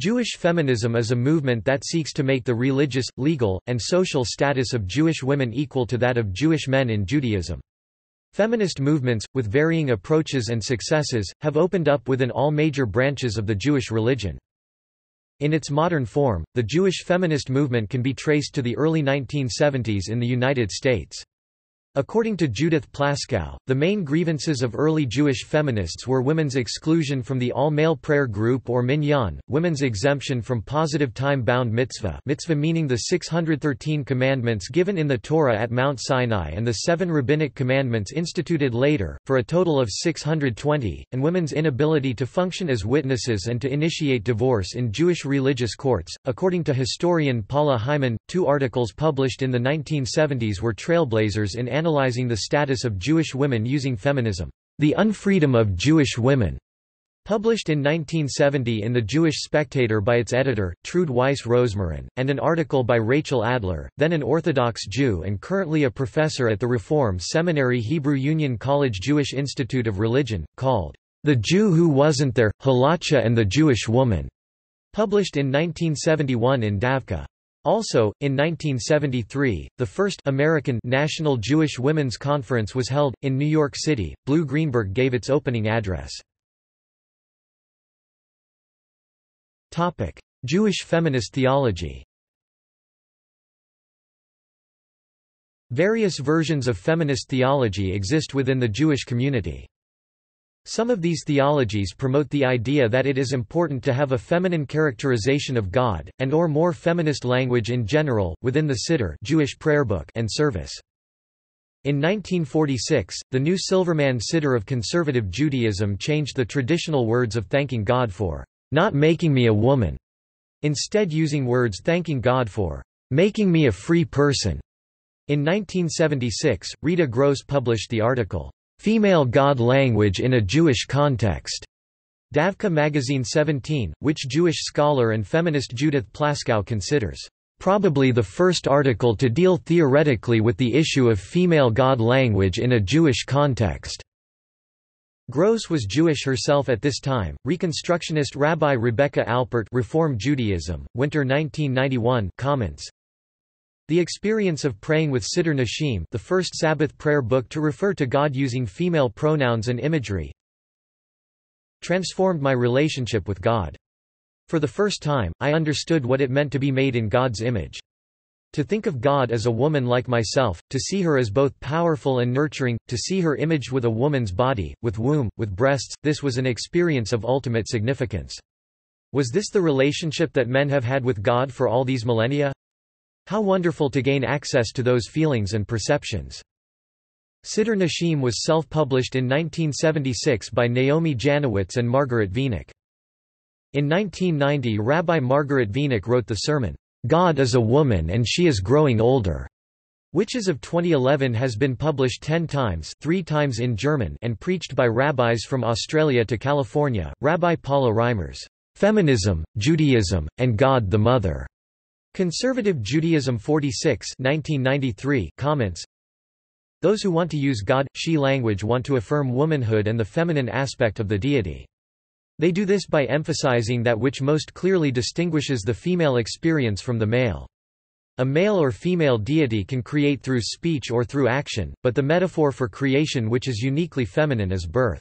Jewish feminism is a movement that seeks to make the religious, legal, and social status of Jewish women equal to that of Jewish men in Judaism. Feminist movements, with varying approaches and successes, have opened up within all major branches of the Jewish religion. In its modern form, the Jewish feminist movement can be traced to the early 1970s in the United States. According to Judith Plaskow, the main grievances of early Jewish feminists were women's exclusion from the all-male prayer group or minyan, women's exemption from positive time-bound mitzvah mitzvah meaning the 613 commandments given in the Torah at Mount Sinai and the seven rabbinic commandments instituted later, for a total of 620, and women's inability to function as witnesses and to initiate divorce in Jewish religious courts. According to historian Paula Hyman, two articles published in the 1970s were trailblazers in analyzing the status of Jewish women using feminism, The Unfreedom of Jewish Women, published in 1970 in The Jewish Spectator by its editor, Trude Weiss Rosmarin, and an article by Rachel Adler, then an Orthodox Jew and currently a professor at the Reform Seminary Hebrew Union College Jewish Institute of Religion, called The Jew Who Wasn't There, Halacha and the Jewish Woman, published in 1971 in Davka. Also, in 1973, the first American National Jewish Women's Conference was held, in New York City. Blu Greenberg gave its opening address. Jewish feminist theology Various versions of feminist theology exist within the Jewish community. Some of these theologies promote the idea that it is important to have a feminine characterization of God, and or more feminist language in general, within the Siddur Jewish prayer book and service. In 1946, the new Silverman Siddur of conservative Judaism changed the traditional words of thanking God for not making me a woman, instead using words thanking God for making me a free person. In 1976, Rita Gross published the article, Female God Language in a Jewish Context. Davka Magazine 17, which Jewish scholar and feminist Judith Plaskow considers probably the first article to deal theoretically with the issue of female God language in a Jewish context. Gross was Jewish herself at this time. Reconstructionist Rabbi Rebecca Alpert Reform Judaism, Winter 1991 comments the experience of praying with Siddur Nashim the first Sabbath prayer book to refer to God using female pronouns and imagery transformed my relationship with God. For the first time, I understood what it meant to be made in God's image. To think of God as a woman like myself, to see her as both powerful and nurturing, to see her imaged with a woman's body, with womb, with breasts, this was an experience of ultimate significance. Was this the relationship that men have had with God for all these millennia? How wonderful to gain access to those feelings and perceptions. Siddur Nashim was self-published in 1976 by Naomi Janowitz and Margaret Wenig. In 1990 Rabbi Margaret Wenig wrote the sermon, "'God is a Woman and She is Growing Older' Witches of 2011 has been published ten times three times in German and preached by rabbis from Australia to California. Rabbi Paula Reimers, "'Feminism, Judaism, and God the Mother' Conservative Judaism 46 1993 comments Those who want to use God, she language want to affirm womanhood and the feminine aspect of the deity. They do this by emphasizing that which most clearly distinguishes the female experience from the male. A male or female deity can create through speech or through action, but the metaphor for creation which is uniquely feminine is birth.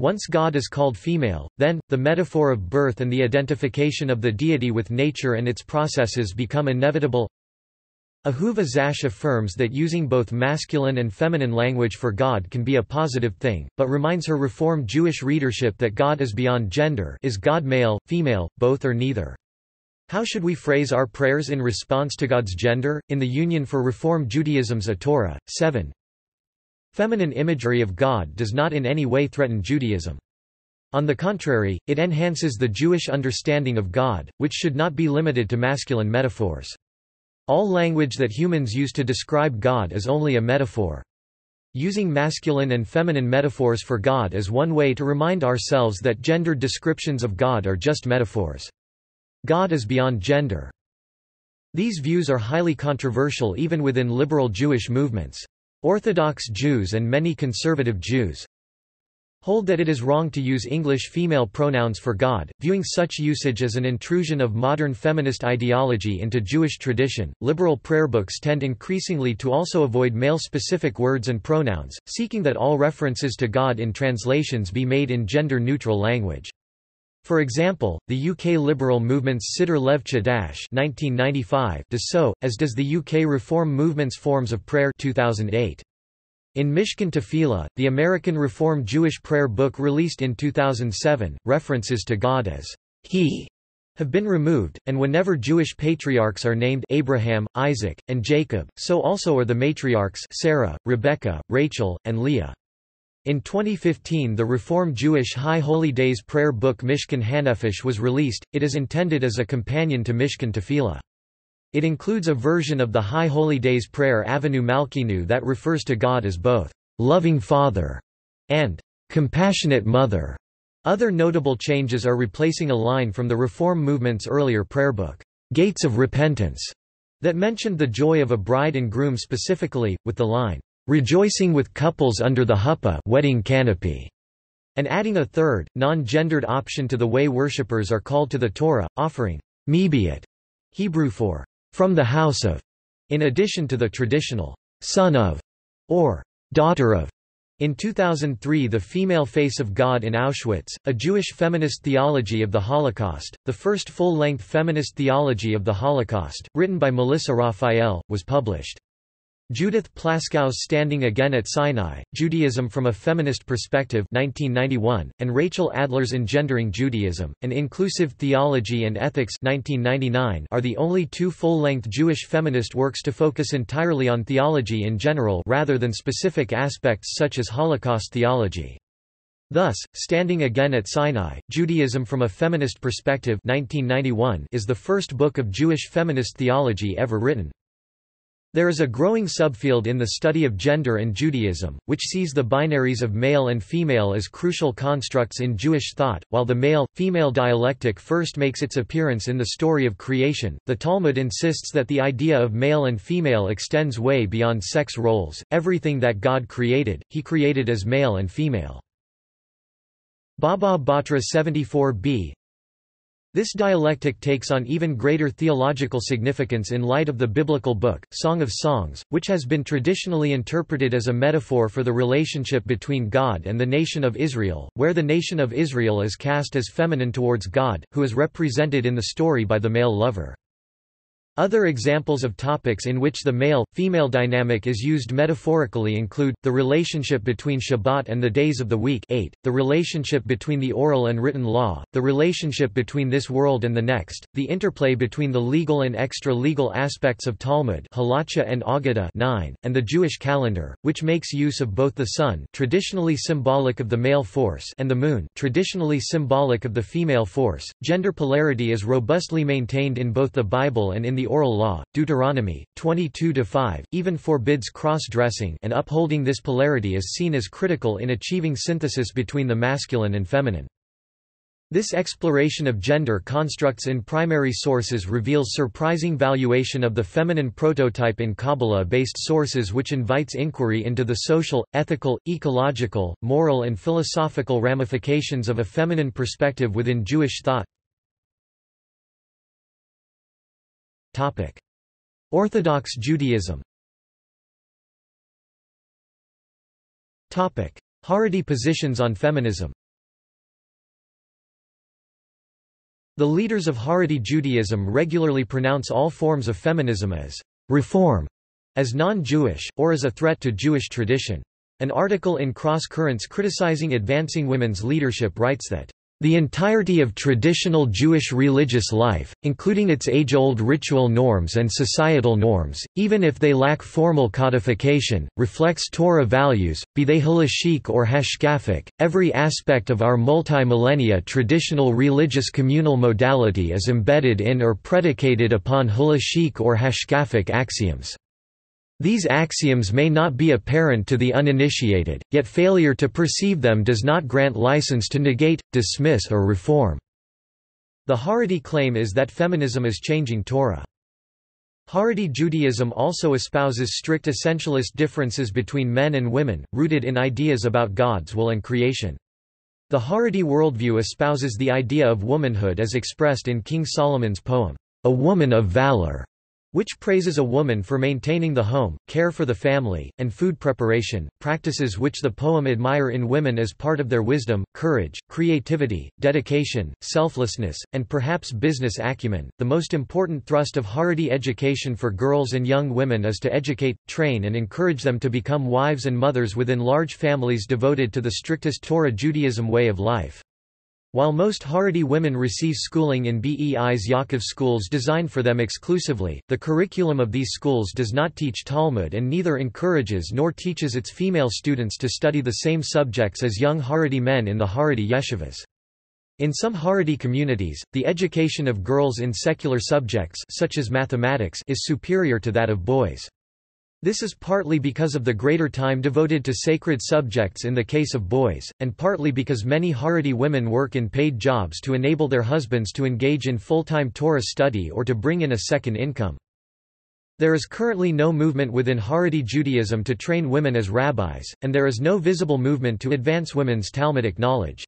Once God is called female, then, the metaphor of birth and the identification of the deity with nature and its processes become inevitable. Ahuva Zaches affirms that using both masculine and feminine language for God can be a positive thing, but reminds her Reform Jewish readership that God is beyond gender is God male, female, both or neither. How should we phrase our prayers in response to God's gender? In the Union for Reform Judaism's A Torah, 7, Feminine imagery of God does not in any way threaten Judaism. On the contrary, it enhances the Jewish understanding of God, which should not be limited to masculine metaphors. All language that humans use to describe God is only a metaphor. Using masculine and feminine metaphors for God is one way to remind ourselves that gendered descriptions of God are just metaphors. God is beyond gender. These views are highly controversial even within liberal Jewish movements. Orthodox Jews and many conservative Jews hold that it is wrong to use English female pronouns for God, viewing such usage as an intrusion of modern feminist ideology into Jewish tradition. Liberal prayer books tend increasingly to also avoid male specific words and pronouns, seeking that all references to God in translations be made in gender neutral language. For example, the UK liberal movement's Siddur Lev Chadash (1995) does so, as does the UK Reform movement's Forms of Prayer 2008. In Mishkan Tefillah, the American Reform Jewish prayer book released in 2007, references to God as He have been removed, and whenever Jewish patriarchs are named Abraham, Isaac, and Jacob, so also are the matriarchs Sarah, Rebecca, Rachel, and Leah. In 2015 the Reform Jewish High Holy Days prayer book Mishkan Hanefesh was released, it is intended as a companion to Mishkan Tefillah. It includes a version of the High Holy Days prayer Avinu Malkeinu that refers to God as both loving Father and compassionate Mother. Other notable changes are replacing a line from the Reform movement's earlier prayer book, Gates of Repentance, that mentioned the joy of a bride and groom specifically, with the line, rejoicing with couples under the huppah wedding canopy, and adding a third, non-gendered option to the way worshippers are called to the Torah, offering mibeit, Hebrew for from the house of, in addition to the traditional son of or daughter of. In 2003 The Female Face of God in Auschwitz, a Jewish feminist theology of the Holocaust, the first full-length feminist theology of the Holocaust, written by Melissa Raphael, was published. Judith Plaskow's Standing Again at Sinai, Judaism from a Feminist Perspective 1991, and Rachel Adler's Engendering Judaism, An Inclusive Theology and Ethics 1999 are the only two full-length Jewish feminist works to focus entirely on theology in general rather than specific aspects such as Holocaust theology. Thus, Standing Again at Sinai, Judaism from a Feminist Perspective 1991 is the first book of Jewish feminist theology ever written. There is a growing subfield in the study of gender and Judaism, which sees the binaries of male and female as crucial constructs in Jewish thought. While the male female dialectic first makes its appearance in the story of creation, the Talmud insists that the idea of male and female extends way beyond sex roles. Everything that God created, he created as male and female. Baba Batra 74b this dialectic takes on even greater theological significance in light of the biblical book, Song of Songs, which has been traditionally interpreted as a metaphor for the relationship between God and the nation of Israel, where the nation of Israel is cast as feminine towards God, who is represented in the story by the male lover. Other examples of topics in which the male-female dynamic is used metaphorically include, the relationship between Shabbat and the days of the week 8, the relationship between the oral and written law, the relationship between this world and the next, the interplay between the legal and extra-legal aspects of Talmud Halacha and Agadah 9, and the Jewish calendar, which makes use of both the sun traditionally symbolic of the male force and the moon traditionally symbolic of the female force. Gender polarity is robustly maintained in both the Bible and in the oral law, Deuteronomy 22-5, even forbids cross-dressing and upholding this polarity is seen as critical in achieving synthesis between the masculine and feminine. This exploration of gender constructs in primary sources reveals surprising valuation of the feminine prototype in Kabbalah-based sources which invites inquiry into the social, ethical, ecological, moral and philosophical ramifications of a feminine perspective within Jewish thought. Topic. Orthodox Judaism Topic. Haredi positions on feminism The leaders of Haredi Judaism regularly pronounce all forms of feminism as reform, as non-Jewish, or as a threat to Jewish tradition. An article in Cross Currents criticizing advancing women's leadership writes that the entirety of traditional Jewish religious life, including its age-old ritual norms and societal norms, even if they lack formal codification, reflects Torah values, be they halachic or hashkafic. Every aspect of our multi-millennia traditional religious communal modality is embedded in or predicated upon halachic or hashkafic axioms. These axioms may not be apparent to the uninitiated, yet failure to perceive them does not grant license to negate, dismiss or reform. The Haredi claim is that feminism is changing Torah. Haredi Judaism also espouses strict essentialist differences between men and women, rooted in ideas about God's will and creation. The Haredi worldview espouses the idea of womanhood as expressed in King Solomon's poem, A Woman of Valor, which praises a woman for maintaining the home, care for the family, and food preparation, practices which the poem admire in women as part of their wisdom, courage, creativity, dedication, selflessness, and perhaps business acumen. The most important thrust of Haredi education for girls and young women is to educate, train, and encourage them to become wives and mothers within large families devoted to the strictest Torah Judaism way of life. While most Haredi women receive schooling in Beis Yaakov schools designed for them exclusively, the curriculum of these schools does not teach Talmud and neither encourages nor teaches its female students to study the same subjects as young Haredi men in the Haredi yeshivas. In some Haredi communities, the education of girls in secular subjects such as mathematics is superior to that of boys. This is partly because of the greater time devoted to sacred subjects in the case of boys, and partly because many Haredi women work in paid jobs to enable their husbands to engage in full-time Torah study or to bring in a second income. There is currently no movement within Haredi Judaism to train women as rabbis, and there is no visible movement to advance women's Talmudic knowledge.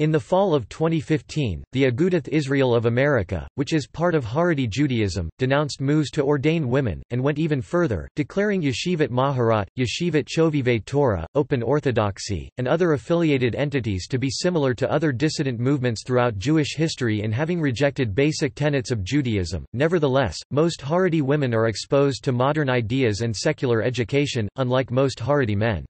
In the fall of 2015, the Agudath Israel of America, which is part of Haredi Judaism, denounced moves to ordain women, and went even further, declaring Yeshivat Maharat, Yeshivat Chovevei Torah, Open Orthodoxy, and other affiliated entities to be similar to other dissident movements throughout Jewish history in having rejected basic tenets of Judaism. Nevertheless, most Haredi women are exposed to modern ideas and secular education, unlike most Haredi men.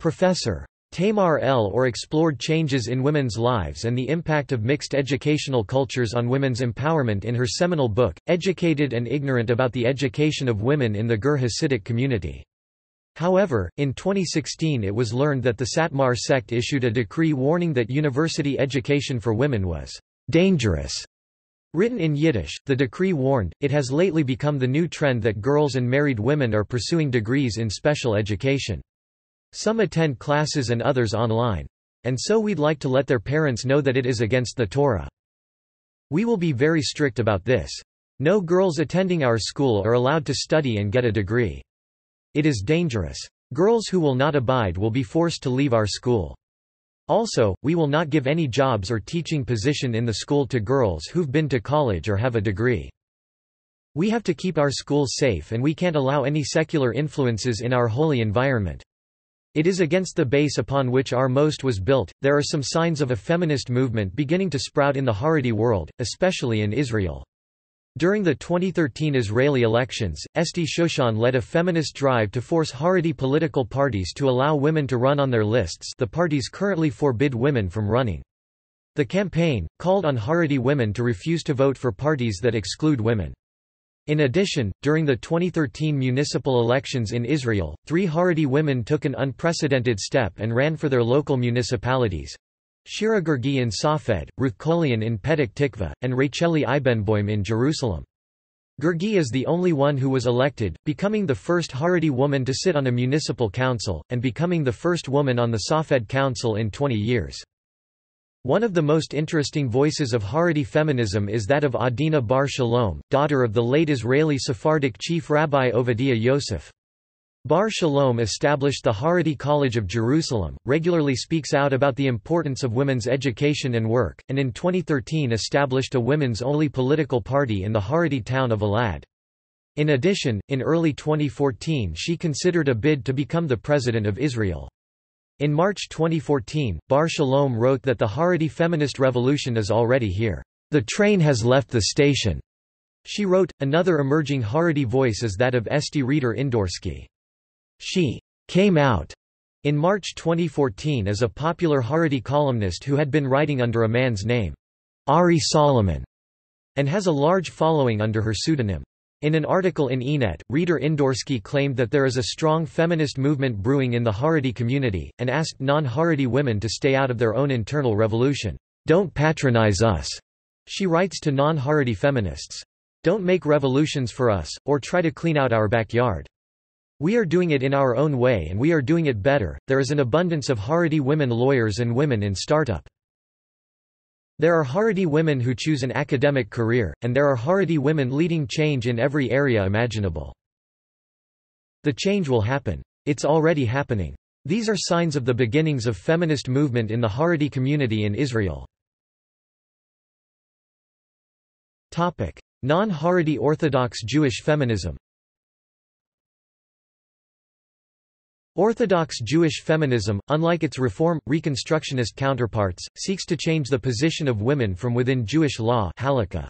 Professor Tamar El-Or explored changes in women's lives and the impact of mixed educational cultures on women's empowerment in her seminal book, Educated and Ignorant About the Education of Women in the Ger Hasidic Community. However, in 2016 it was learned that the Satmar sect issued a decree warning that university education for women was dangerous. Written in Yiddish, the decree warned, it has lately become the new trend that girls and married women are pursuing degrees in special education. Some attend classes and others online. And so we'd like to let their parents know that it is against the Torah. We will be very strict about this. No girls attending our school are allowed to study and get a degree. It is dangerous. Girls who will not abide will be forced to leave our school. Also, we will not give any jobs or teaching position in the school to girls who've been to college or have a degree. We have to keep our schools safe and we can't allow any secular influences in our holy environment. It is against the base upon which our most was built. There are some signs of a feminist movement beginning to sprout in the Haredi world, especially in Israel. During the 2013 Israeli elections, Esti Shoshan led a feminist drive to force Haredi political parties to allow women to run on their lists the parties currently forbid women from running. The campaign, called on Haredi women to refuse to vote for parties that exclude women. In addition, during the 2013 municipal elections in Israel, three Haredi women took an unprecedented step and ran for their local municipalities. Shira in Safed, Ruth Kolian in Petah Tikva, and Racheli Ibenboim in Jerusalem. Gergi is the only one who was elected, becoming the first Haredi woman to sit on a municipal council, and becoming the first woman on the Safed council in 20 years. One of the most interesting voices of Haredi feminism is that of Adina Bar Shalom, daughter of the late Israeli Sephardic chief Rabbi Ovadia Yosef. Bar Shalom established the Haredi College of Jerusalem, regularly speaks out about the importance of women's education and work, and in 2013 established a women's-only political party in the Haredi town of Elad. In addition, in early 2014 she considered a bid to become the President of Israel. In March 2014, Bar Shalom wrote that the Haredi feminist revolution is already here. The train has left the station. She wrote, another emerging Haredi voice is that of Esti Reider Indorsky. She came out in March 2014 as a popular Haredi columnist who had been writing under a man's name, Ari Solomon, and has a large following under her pseudonym. In an article in Ynet, Reider Indorsky claimed that there is a strong feminist movement brewing in the Haredi community, and asked non-Haredi women to stay out of their own internal revolution. Don't patronize us, she writes to non-Haredi feminists. Don't make revolutions for us, or try to clean out our backyard. We are doing it in our own way and we are doing it better. There is an abundance of Haredi women lawyers and women in startup. There are Haredi women who choose an academic career, and there are Haredi women leading change in every area imaginable. The change will happen. It's already happening. These are signs of the beginnings of feminist movement in the Haredi community in Israel. Non-Haredi Orthodox Jewish feminism Orthodox Jewish feminism, unlike its Reform, Reconstructionist counterparts, seeks to change the position of women from within Jewish law halakha.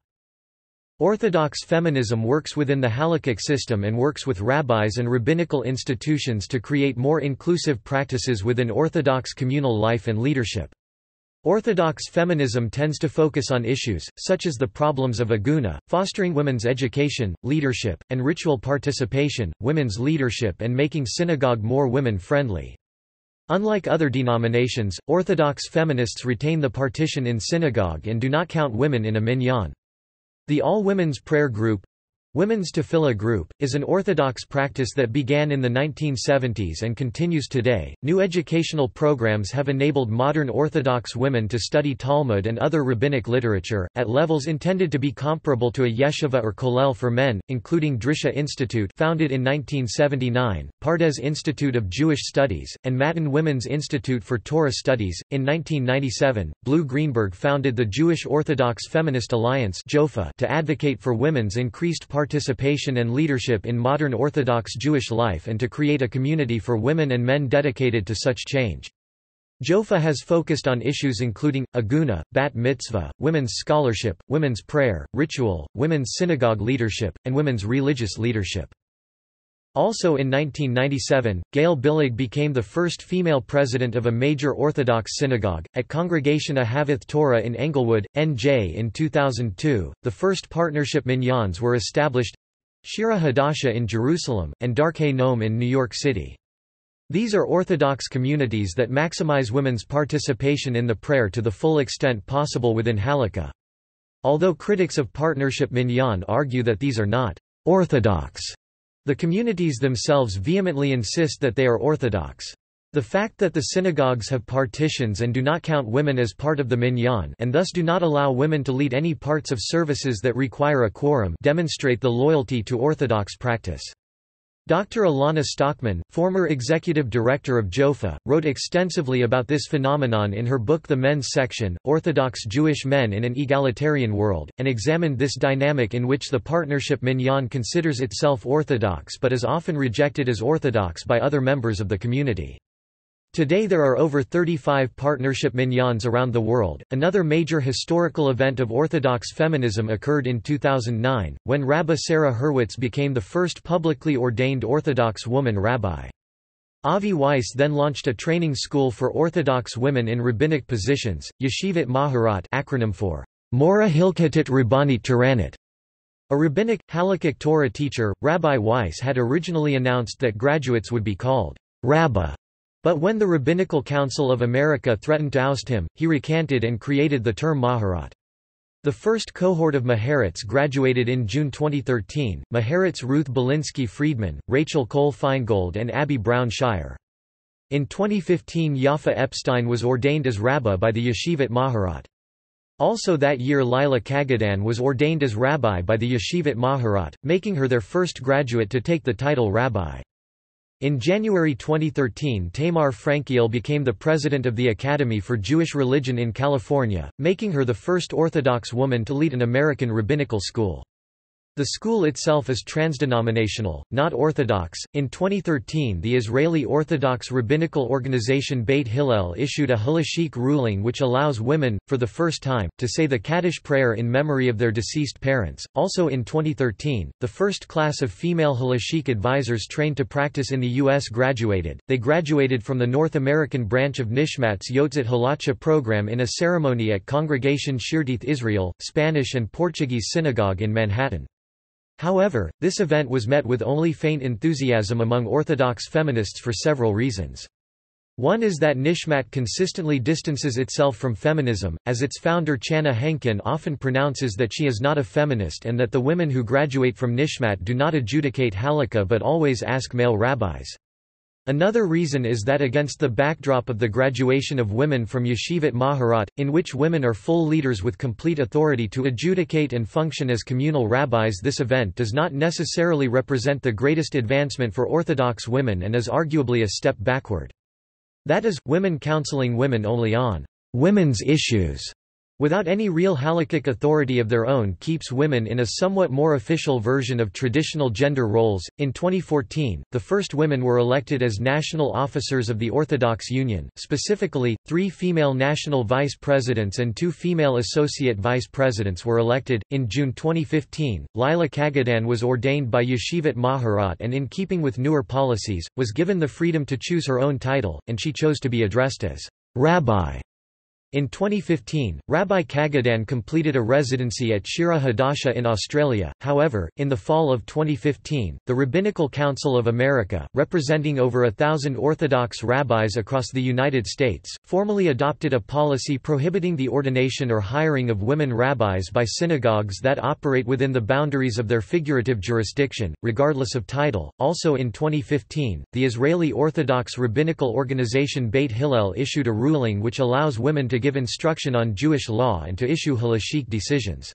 Orthodox feminism works within the halakhic system and works with rabbis and rabbinical institutions to create more inclusive practices within Orthodox communal life and leadership. Orthodox feminism tends to focus on issues, such as the problems of aguna, fostering women's education, leadership, and ritual participation, women's leadership and making synagogue more women-friendly. Unlike other denominations, Orthodox feminists retain the partition in synagogue and do not count women in a minyan. The all-women's prayer group, Women's Tefillah Group, is an Orthodox practice that began in the 1970s and continues today. New educational programs have enabled modern Orthodox women to study Talmud and other rabbinic literature, at levels intended to be comparable to a yeshiva or kollel for men, including Drisha Institute founded in 1979, Pardes Institute of Jewish Studies, and Matan Women's Institute for Torah Studies. In 1997, Blu Greenberg founded the Jewish Orthodox Feminist Alliance to advocate for women's increased participation participation and leadership in modern Orthodox Jewish life and to create a community for women and men dedicated to such change. JOFA has focused on issues including, aguna, bat mitzvah, women's scholarship, women's prayer, ritual, women's synagogue leadership, and women's religious leadership. Also in 1997, Gail Billig became the first female president of a major Orthodox synagogue, at Congregation Ahavath Torah in Englewood, NJ in 2002. The first partnership minyans were established Shira Hadasha in Jerusalem, and Darkei Noam in New York City. These are Orthodox communities that maximize women's participation in the prayer to the full extent possible within Halakha. Although critics of partnership minyan argue that these are not orthodox, the communities themselves vehemently insist that they are orthodox. The fact that the synagogues have partitions and do not count women as part of the minyan and thus do not allow women to lead any parts of services that require a quorum demonstrate the loyalty to orthodox practice. Dr. Elana Sztokman, former executive director of JOFA, wrote extensively about this phenomenon in her book The Men's Section, Orthodox Jewish Men in an Egalitarian World, and examined this dynamic in which the partnership minyan considers itself orthodox but is often rejected as orthodox by other members of the community. Today there are over 35 partnership minyans around the world. Another major historical event of Orthodox feminism occurred in 2009, when Rabbi Sarah Hurwitz became the first publicly ordained Orthodox woman rabbi. Avi Weiss then launched a training school for Orthodox women in rabbinic positions, Yeshivat Maharat acronym for Mora Hilkatit Rabbanit Toranit. A rabbinic, halakhic Torah teacher, Rabbi Weiss had originally announced that graduates would be called Rabbah but when the Rabbinical Council of America threatened to oust him, he recanted and created the term Maharat. The first cohort of Maharats graduated in June 2013, Maharats Ruth Balinsky Friedman, Rachel Kohl Finegold and Abby Brown Scheier. In 2015 Yaffa Epstein was ordained as Rabbah by the Yeshivat Maharat. Also that year Lila Kagedan was ordained as rabbi by the Yeshivat Maharat, making her their first graduate to take the title rabbi. In January 2013 Tamar Frankiel became the president of the Academy for Jewish Religion in California, making her the first Orthodox woman to lead an American rabbinical school. The school itself is transdenominational, not Orthodox. In 2013, the Israeli Orthodox rabbinical organization Beit Hillel issued a halachic ruling which allows women, for the first time, to say the Kaddish prayer in memory of their deceased parents. Also in 2013, the first class of female halachic advisors trained to practice in the U.S. graduated. They graduated from the North American branch of Nishmat's Yoetzet Halacha program in a ceremony at Congregation Shearith Israel, Spanish and Portuguese Synagogue in Manhattan. However, this event was met with only faint enthusiasm among Orthodox feminists for several reasons. One is that Nishmat consistently distances itself from feminism, as its founder Channa Henkin often pronounces that she is not a feminist and that the women who graduate from Nishmat do not adjudicate halakha but always ask male rabbis. Another reason is that against the backdrop of the graduation of women from Yeshivat Maharat, in which women are full leaders with complete authority to adjudicate and function as communal rabbis this event does not necessarily represent the greatest advancement for Orthodox women and is arguably a step backward. That is, women counseling women only on women's issues without any real halakhic authority of their own keeps women in a somewhat more official version of traditional gender roles. In 2014, the first women were elected as national officers of the Orthodox Union, specifically, three female national vice presidents and two female associate vice presidents were elected. In June 2015, Lila Kagedan was ordained by Yeshivat Maharat and, in keeping with newer policies, was given the freedom to choose her own title, and she chose to be addressed as Rabbi. In 2015, Rabbi Kagedan completed a residency at Shira Hadasha in Australia. However, in the fall of 2015, the Rabbinical Council of America, representing over a thousand Orthodox rabbis across the United States, formally adopted a policy prohibiting the ordination or hiring of women rabbis by synagogues that operate within the boundaries of their figurative jurisdiction, regardless of title. Also in 2015, the Israeli Orthodox rabbinical organization Beit Hillel issued a ruling which allows women to give instruction on Jewish law and to issue halachic decisions.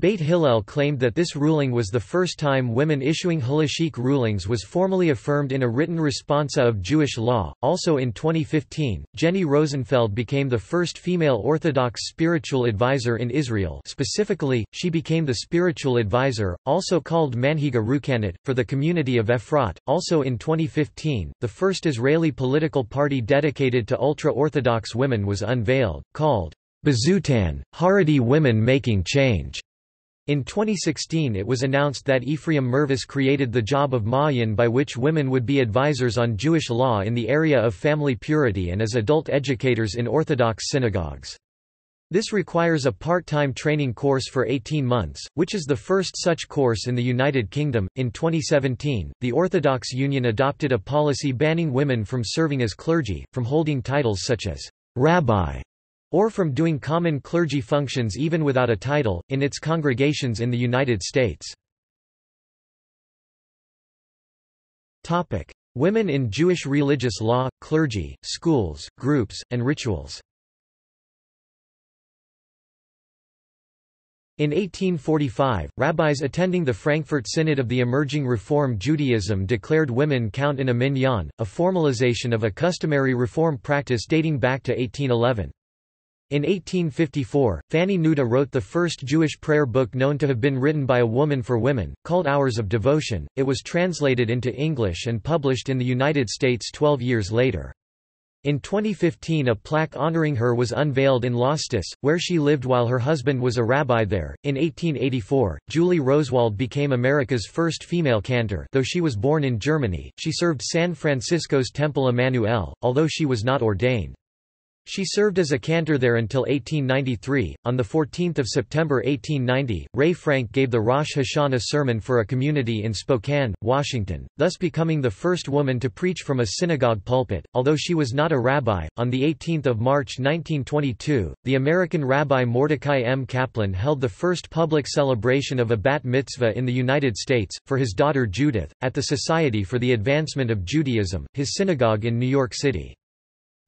Beit Hillel claimed that this ruling was the first time women issuing halachic rulings was formally affirmed in a written responsa of Jewish law. Also in 2015, Jenny Rosenfeld became the first female Orthodox spiritual advisor in Israel. Specifically, she became the spiritual advisor, also called Manhiga Ruchanit, for the community of Efrat. Also in 2015, the first Israeli political party dedicated to ultra-Orthodox women was unveiled, called Bezutan, Haredi Women Making Change. In 2016 it was announced that Ephraim Mirvis created the job of Ma'ayan by which women would be advisors on Jewish law in the area of family purity and as adult educators in Orthodox synagogues. This requires a part-time training course for 18 months, which is the first such course in the United Kingdom. In 2017, the Orthodox Union adopted a policy banning women from serving as clergy, from holding titles such as rabbi or from doing common clergy functions even without a title, in its congregations in the United States. Women in Jewish religious law, clergy, schools, groups, and rituals In 1845, rabbis attending the Frankfurt Synod of the emerging Reform Judaism declared women count in a minyan, a formalization of a customary reform practice dating back to 1811. In 1854, Fanny Neuda wrote the first Jewish prayer book known to have been written by a woman for women, called Hours of Devotion. It was translated into English and published in the United States 12 years later. In 2015 a plaque honoring her was unveiled in Loštice, where she lived while her husband was a rabbi there. In 1884, Julie Rosewald became America's first female cantor though she was born in Germany, she served San Francisco's Temple Emmanuel, although she was not ordained. She served as a cantor there until 1893. On 14 September 1890, Ray Frank gave the Rosh Hashanah sermon for a community in Spokane, Washington, thus becoming the first woman to preach from a synagogue pulpit. Although she was not a rabbi, on 18 March 1922, the American rabbi Mordecai M. Kaplan held the first public celebration of a bat mitzvah in the United States, for his daughter Judith, at the Society for the Advancement of Judaism, his synagogue in New York City.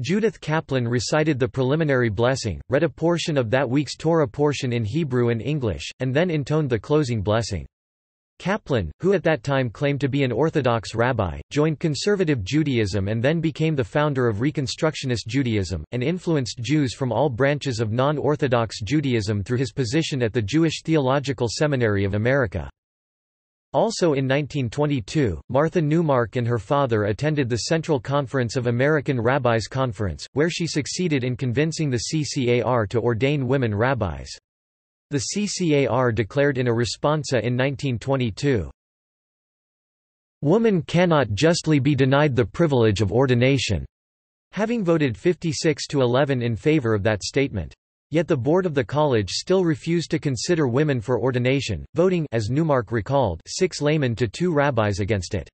Judith Kaplan recited the preliminary blessing, read a portion of that week's Torah portion in Hebrew and English, and then intoned the closing blessing. Kaplan, who at that time claimed to be an Orthodox rabbi, joined conservative Judaism and then became the founder of Reconstructionist Judaism, and influenced Jews from all branches of non-Orthodox Judaism through his position at the Jewish Theological Seminary of America. Also in 1922, Martha Neumark and her father attended the Central Conference of American Rabbis Conference, where she succeeded in convincing the CCAR to ordain women rabbis. The CCAR declared in a responsa in 1922, Woman cannot justly be denied the privilege of ordination, having voted 56 to 11 in favor of that statement. Yet the board of the college still refused to consider women for ordination, voting as Neumark recalled six laymen to two rabbis against it.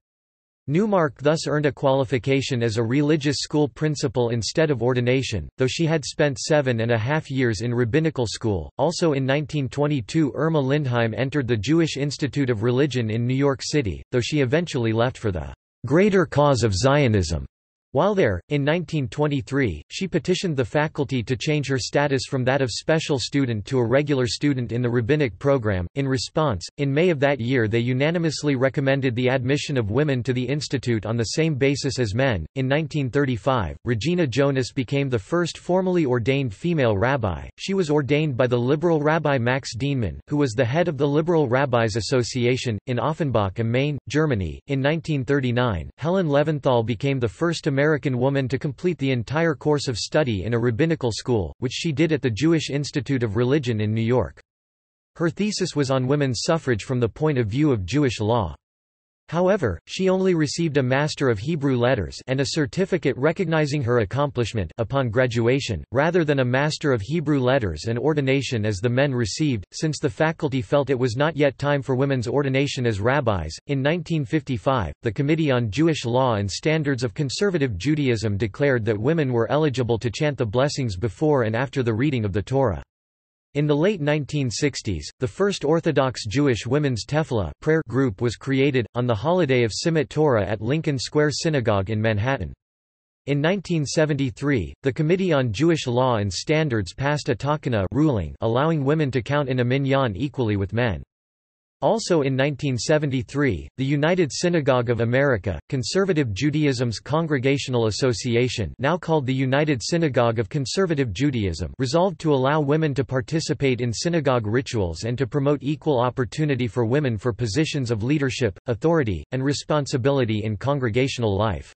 Neumark thus earned a qualification as a religious school principal instead of ordination, though she had spent seven and a half years in rabbinical school. Also in 1922 Irma Lindheim entered the Jewish Institute of Religion in New York City, though she eventually left for the greater cause of Zionism. While there, in 1923, she petitioned the faculty to change her status from that of special student to a regular student in the rabbinic program. In response, in May of that year they unanimously recommended the admission of women to the institute on the same basis as men. In 1935, Regina Jonas became the first formally ordained female rabbi. She was ordained by the liberal Rabbi Max Dienemann, who was the head of the Liberal Rabbis Association, in Offenbach am Main, Germany. In 1939, Helen Levinthal became the first American woman to complete the entire course of study in a rabbinical school, which she did at the Jewish Institute of Religion in New York. Her thesis was on women's suffrage from the point of view of Jewish law. However, she only received a Master of Hebrew Letters and a certificate recognizing her accomplishment upon graduation, rather than a Master of Hebrew Letters and ordination as the men received, since the faculty felt it was not yet time for women's ordination as rabbis. In 1955, the Committee on Jewish Law and Standards of Conservative Judaism declared that women were eligible to chant the blessings before and after the reading of the Torah. In the late 1960s, the first Orthodox Jewish women's tefillah prayer group was created, on the holiday of Simchat Torah at Lincoln Square Synagogue in Manhattan. In 1973, the Committee on Jewish Law and Standards passed a takana ruling allowing women to count in a minyan equally with men. Also in 1973, the United Synagogue of America, Conservative Judaism's Congregational Association now called the United Synagogue of Conservative Judaism resolved to allow women to participate in synagogue rituals and to promote equal opportunity for women for positions of leadership, authority, and responsibility in congregational life.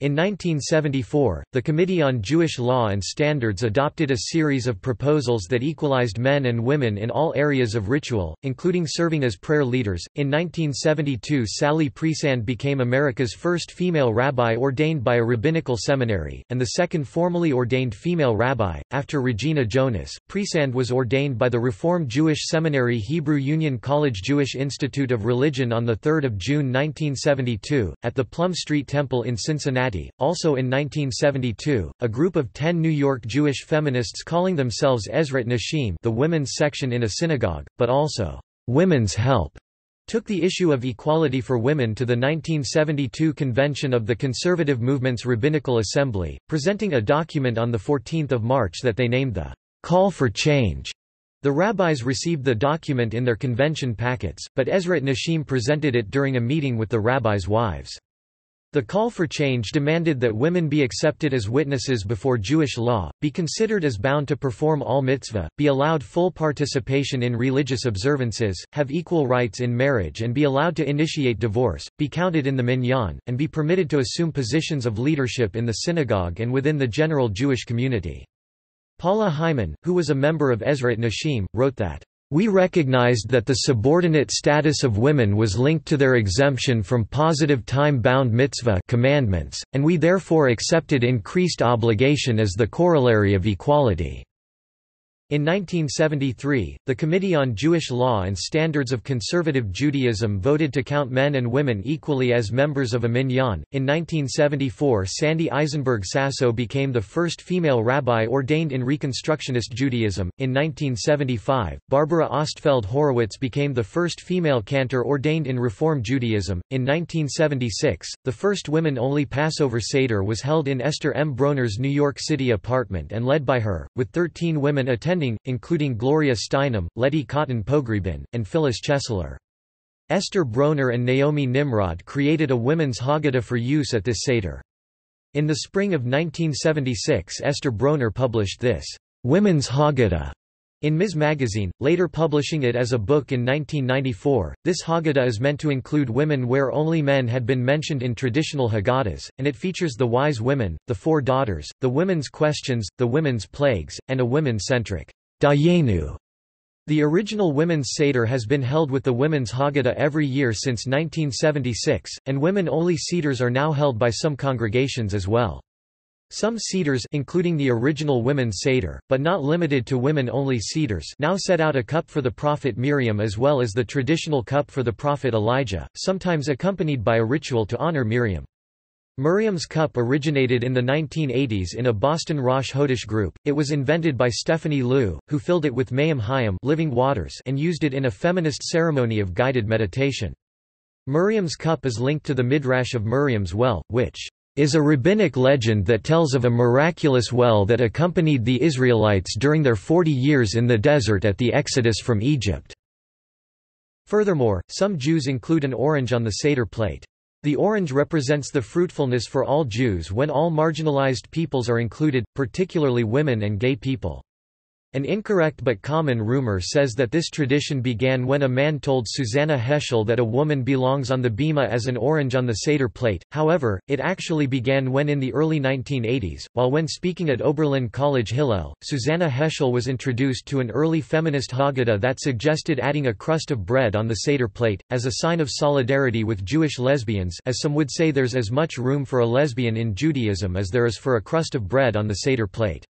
In 1974, the Committee on Jewish Law and Standards adopted a series of proposals that equalized men and women in all areas of ritual, including serving as prayer leaders. In 1972, Sally Priesand became America's first female rabbi ordained by a rabbinical seminary, and the second formally ordained female rabbi. After Regina Jonas, Priesand was ordained by the Reform Jewish Seminary Hebrew Union College Jewish Institute of Religion on 3 June 1972, at the Plum Street Temple in Cincinnati also in 1972, a group of ten New York Jewish feminists calling themselves Ezrat Nashim the women's section in a synagogue, but also, "'Women's Help' took the issue of equality for women to the 1972 convention of the Conservative Movement's Rabbinical Assembly, presenting a document on 14 March that they named the "'Call for Change'. The rabbis received the document in their convention packets, but Ezrat Nashim presented it during a meeting with the rabbis' wives. The call for change demanded that women be accepted as witnesses before Jewish law, be considered as bound to perform all mitzvah, be allowed full participation in religious observances, have equal rights in marriage and be allowed to initiate divorce, be counted in the minyan, and be permitted to assume positions of leadership in the synagogue and within the general Jewish community. Paula Hyman, who was a member of Ezrat Nashim, wrote that we recognized that the subordinate status of women was linked to their exemption from positive time-bound mitzvah commandments, and we therefore accepted increased obligation as the corollary of equality. In 1973, the Committee on Jewish Law and Standards of Conservative Judaism voted to count men and women equally as members of a minyan. In 1974, Sandy Eisenberg Sasso became the first female rabbi ordained in Reconstructionist Judaism. In 1975, Barbara Ostfeld Horowitz became the first female cantor ordained in Reform Judaism. In 1976, the first women only Passover Seder was held in Esther M. Broner's New York City apartment and led by her, with 13 women attending attending, including Gloria Steinem, Letty Cottin Pogrebin, and Phyllis Chesler. Esther Broner and Naomi Nimrod created a women's Haggadah for use at this Seder. In the spring of 1976 Esther Broner published this, "'Women's Haggadah' in Ms. Magazine, later publishing it as a book in 1994. This Haggadah is meant to include women where only men had been mentioned in traditional Haggadahs, and it features the wise women, the four daughters, the women's questions, the women's plagues, and a women-centric Dayenu. The original Women's Seder has been held with the Women's Haggadah every year since 1976, and women-only Seders are now held by some congregations as well. Some Seders including the original Women's Seder, but not limited to women-only Seders now set out a cup for the prophet Miriam as well as the traditional cup for the prophet Elijah, sometimes accompanied by a ritual to honor Miriam. Miriam's cup originated in the 1980s in a Boston Rosh Hodesh group. It was invented by Stephanie Loo, who filled it with Mayim Hayim living waters and used it in a feminist ceremony of guided meditation. Miriam's cup is linked to the Midrash of Miriam's well, which is a rabbinic legend that tells of a miraculous well that accompanied the Israelites during their forty years in the desert at the exodus from Egypt. Furthermore, some Jews include an orange on the Seder plate. The orange represents the fruitfulness for all Jews when all marginalized peoples are included, particularly women and gay people. An incorrect but common rumor says that this tradition began when a man told Susannah Heschel that a woman belongs on the bima as an orange on the Seder plate, however, it actually began when in the early 1980s, while when speaking at Oberlin College Hillel, Susannah Heschel was introduced to an early feminist Haggadah that suggested adding a crust of bread on the Seder plate, as a sign of solidarity with Jewish lesbians as some would say there's as much room for a lesbian in Judaism as there is for a crust of bread on the Seder plate.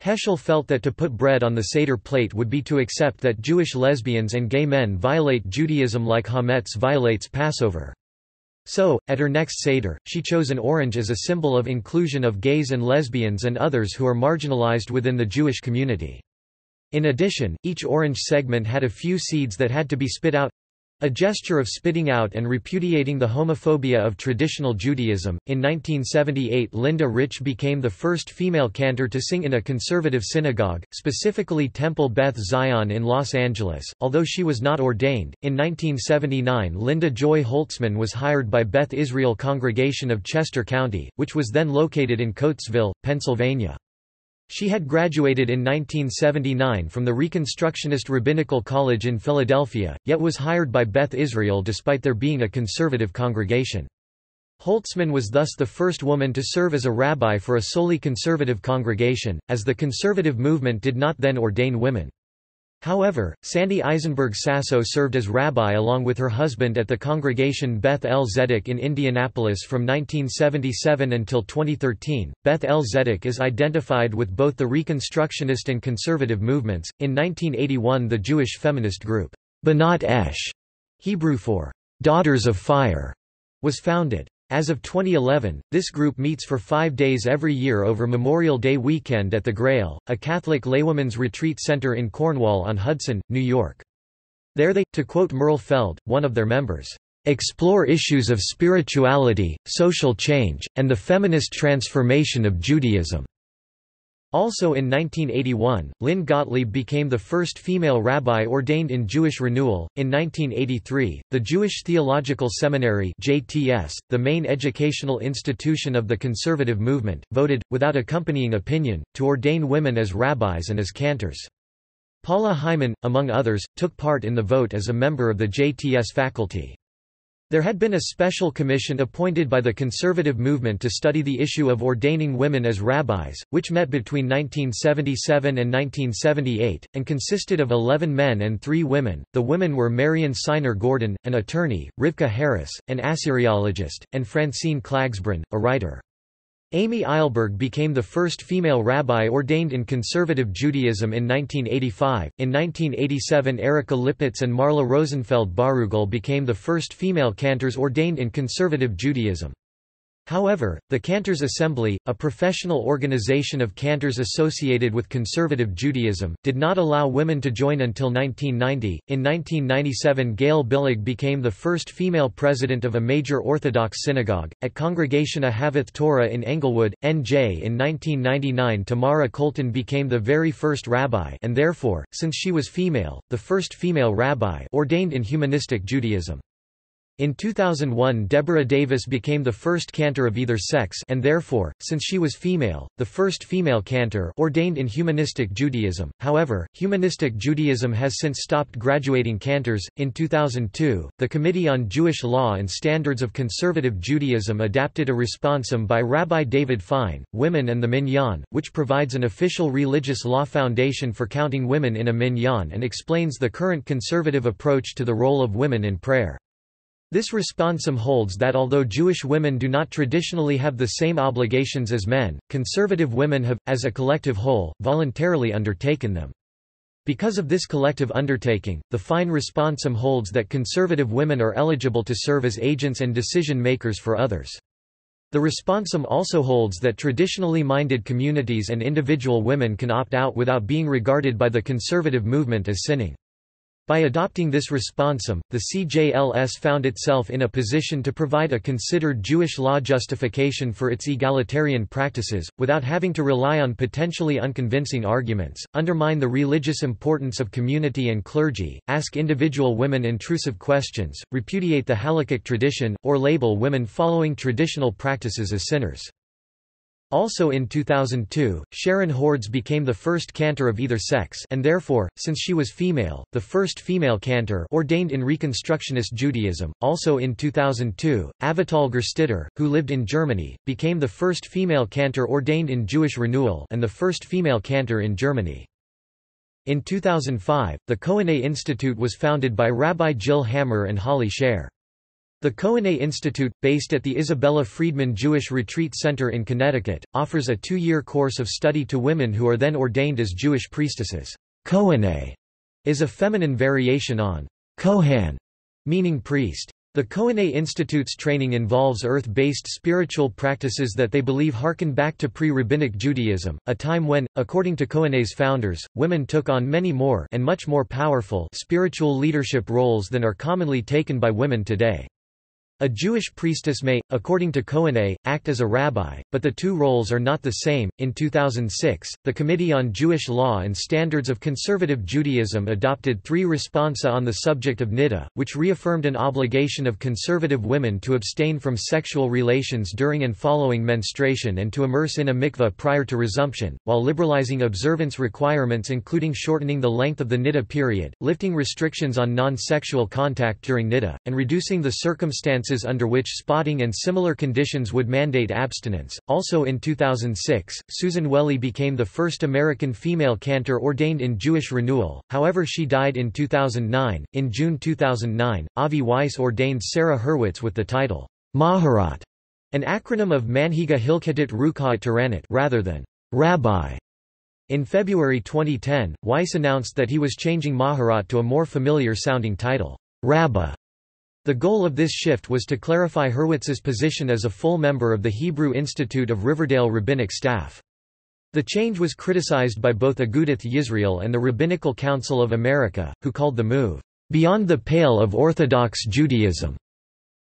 Heschel felt that to put bread on the Seder plate would be to accept that Jewish lesbians and gay men violate Judaism like Hametz violates Passover. So, at her next Seder, she chose an orange as a symbol of inclusion of gays and lesbians and others who are marginalized within the Jewish community. In addition, each orange segment had a few seeds that had to be spit out a gesture of spitting out and repudiating the homophobia of traditional Judaism. In 1978, Linda Rich became the first female cantor to sing in a conservative synagogue, specifically Temple Beth Zion in Los Angeles, although she was not ordained. In 1979, Linda Joy Holtzman was hired by Beth Israel Congregation of Chester County, which was then located in Coatesville, Pennsylvania. She had graduated in 1979 from the Reconstructionist Rabbinical College in Philadelphia, yet was hired by Beth Israel despite there being a conservative congregation. Holtzman was thus the first woman to serve as a rabbi for a solely conservative congregation, as the conservative movement did not then ordain women. However, Sandy Eisenberg Sasso served as rabbi along with her husband at the congregation Beth El Zedek in Indianapolis from 1977 until 2013. Beth El Zedek is identified with both the Reconstructionist and conservative movements. In 1981, the Jewish feminist group, B'not Esh, Hebrew for Daughters of Fire, was founded. As of 2011, this group meets for five days every year over Memorial Day weekend at the Grail, a Catholic laywomen's retreat center in Cornwall on Hudson, New York. There they, to quote Merle Feld, one of their members, "...explore issues of spirituality, social change, and the feminist transformation of Judaism." Also in 1981, Lynn Gottlieb became the first female rabbi ordained in Jewish Renewal. In 1983, the Jewish Theological Seminary (JTS), the main educational institution of the conservative movement, voted, without accompanying opinion, to ordain women as rabbis and as cantors. Paula Hyman, among others, took part in the vote as a member of the JTS faculty. There had been a special commission appointed by the conservative movement to study the issue of ordaining women as rabbis, which met between 1977 and 1978, and consisted of 11 men and 3 women. The women were Marion Siner Gordon, an attorney, Rivka Harris, an Assyriologist, and Francine Klagsbrun, a writer. Amy Eilberg became the first female rabbi ordained in conservative Judaism in 1985. In 1987, Erica Lippitz and Marla Rosenfeld Barugel became the first female cantors ordained in conservative Judaism. However, the Cantors Assembly, a professional organization of cantors associated with conservative Judaism, did not allow women to join until 1990. In 1997, Gail Billig became the first female president of a major Orthodox synagogue, at Congregation Ahavath Torah in Englewood, NJ. In 1999, Tamara Kolton became the very first rabbi and therefore, since she was female, the first female rabbi ordained in humanistic Judaism. In 2001 Deborah Davis became the first cantor of either sex and therefore, since she was female, the first female cantor ordained in humanistic Judaism. However, humanistic Judaism has since stopped graduating cantors. In 2002, the Committee on Jewish Law and Standards of Conservative Judaism adapted a responsum by Rabbi David Fine, Women and the Minyan, which provides an official religious law foundation for counting women in a minyan and explains the current conservative approach to the role of women in prayer. This responsum holds that although Jewish women do not traditionally have the same obligations as men, conservative women have, as a collective whole, voluntarily undertaken them. Because of this collective undertaking, the fine responsum holds that conservative women are eligible to serve as agents and decision makers for others. The responsum also holds that traditionally minded communities and individual women can opt out without being regarded by the conservative movement as sinning. By adopting this responsum, the CJLS found itself in a position to provide a considered Jewish law justification for its egalitarian practices, without having to rely on potentially unconvincing arguments, undermine the religious importance of community and clergy, ask individual women intrusive questions, repudiate the halakhic tradition, or label women following traditional practices as sinners. Also in 2002, Sharon Hordes became the first cantor of either sex and therefore, since she was female, the first female cantor ordained in Reconstructionist Judaism. Also in 2002, Avital Gerstetter, who lived in Germany, became the first female cantor ordained in Jewish Renewal and the first female cantor in Germany. In 2005, the Kohenet Institute was founded by Rabbi Jill Hammer and Holly Scher. The Kohenet Institute, based at the Isabella Freedman Jewish Retreat Center in Connecticut, offers a two-year course of study to women who are then ordained as Jewish priestesses. Kohenet is a feminine variation on Kohan, meaning priest. The Kohenet Institute's training involves earth-based spiritual practices that they believe harken back to pre-rabbinic Judaism, a time when, according to Kohenet's founders, women took on many more and much more powerful spiritual leadership roles than are commonly taken by women today. A Jewish priestess may, according to Kohenet, act as a rabbi, but the two roles are not the same. In 2006, the Committee on Jewish Law and Standards of Conservative Judaism adopted three responsa on the subject of niddah, which reaffirmed an obligation of conservative women to abstain from sexual relations during and following menstruation and to immerse in a mikveh prior to resumption, while liberalizing observance requirements including shortening the length of the niddah period, lifting restrictions on non-sexual contact during niddah, and reducing the circumstance circumstances under which spotting and similar conditions would mandate abstinence. Also in 2006, Susan Wehle became the first American female cantor ordained in Jewish Renewal, however, she died in 2009. In June 2009, Avi Weiss ordained Sarah Hurwitz with the title Maharat, an acronym of Manhiga Hilkatit Rukat Toranit rather than Rabbi. In February 2010, Weiss announced that he was changing Maharat to a more familiar sounding title, Rabbah. The goal of this shift was to clarify Hurwitz's position as a full member of the Hebrew Institute of Riverdale rabbinic staff. The change was criticized by both Agudath Yisrael and the Rabbinical Council of America, who called the move, "...beyond the pale of Orthodox Judaism."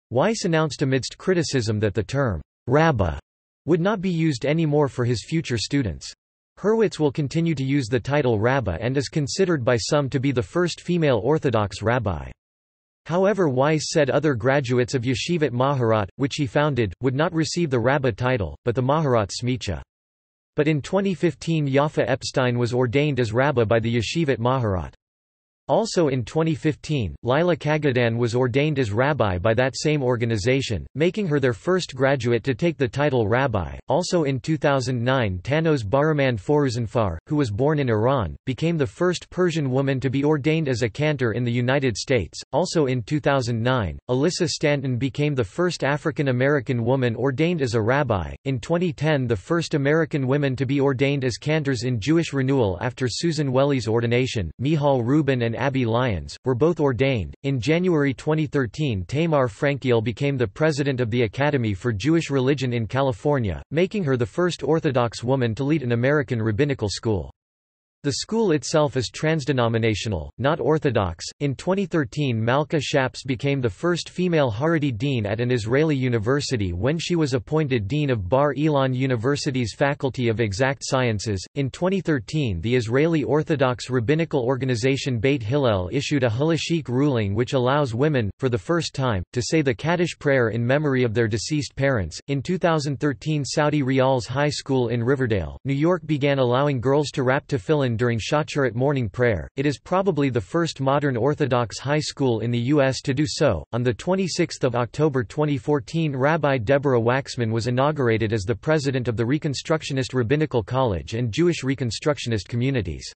Weiss announced amidst criticism that the term, "...rabbah," would not be used anymore for his future students. Hurwitz will continue to use the title rabbah and is considered by some to be the first female Orthodox rabbi. However Weiss said other graduates of Yeshivat Maharat, which he founded, would not receive the Rabbah title, but the Maharat Smicha. But in 2015 Yaffa Epstein was ordained as Rabbah by the Yeshivat Maharat. Also in 2015, Lila Kagedan was ordained as rabbi by that same organization, making her their first graduate to take the title rabbi. Also in 2009, Tannoz Bahremand Foruzanfar, who was born in Iran, became the first Persian woman to be ordained as a cantor in the United States. Also in 2009, Alyssa Stanton became the first African American woman ordained as a rabbi. In 2010, the first American women to be ordained as cantors in Jewish Renewal after Susan Wehle's ordination, Michal Rubin and and Abby Lyons, were both ordained. In January 2013, Tamar Frankiel became the president of the Academy for Jewish Religion in California, making her the first Orthodox woman to lead an American rabbinical school. The school itself is transdenominational, not orthodox. In 2013, Malka Schaps became the first female Haredi dean at an Israeli university when she was appointed dean of Bar Ilan University's Faculty of Exact Sciences. In 2013, the Israeli Orthodox rabbinical organization Beit Hillel issued a halachic ruling which allows women, for the first time, to say the Kaddish prayer in memory of their deceased parents. In 2013, Saudi Rial's High School in Riverdale, New York began allowing girls to wrap tefillin during Shacharit morning prayer. It is probably the first modern Orthodox high school in the U.S. to do so. On 26 October 2014, Rabbi Deborah Waxman was inaugurated as the president of the Reconstructionist Rabbinical College and Jewish Reconstructionist Communities.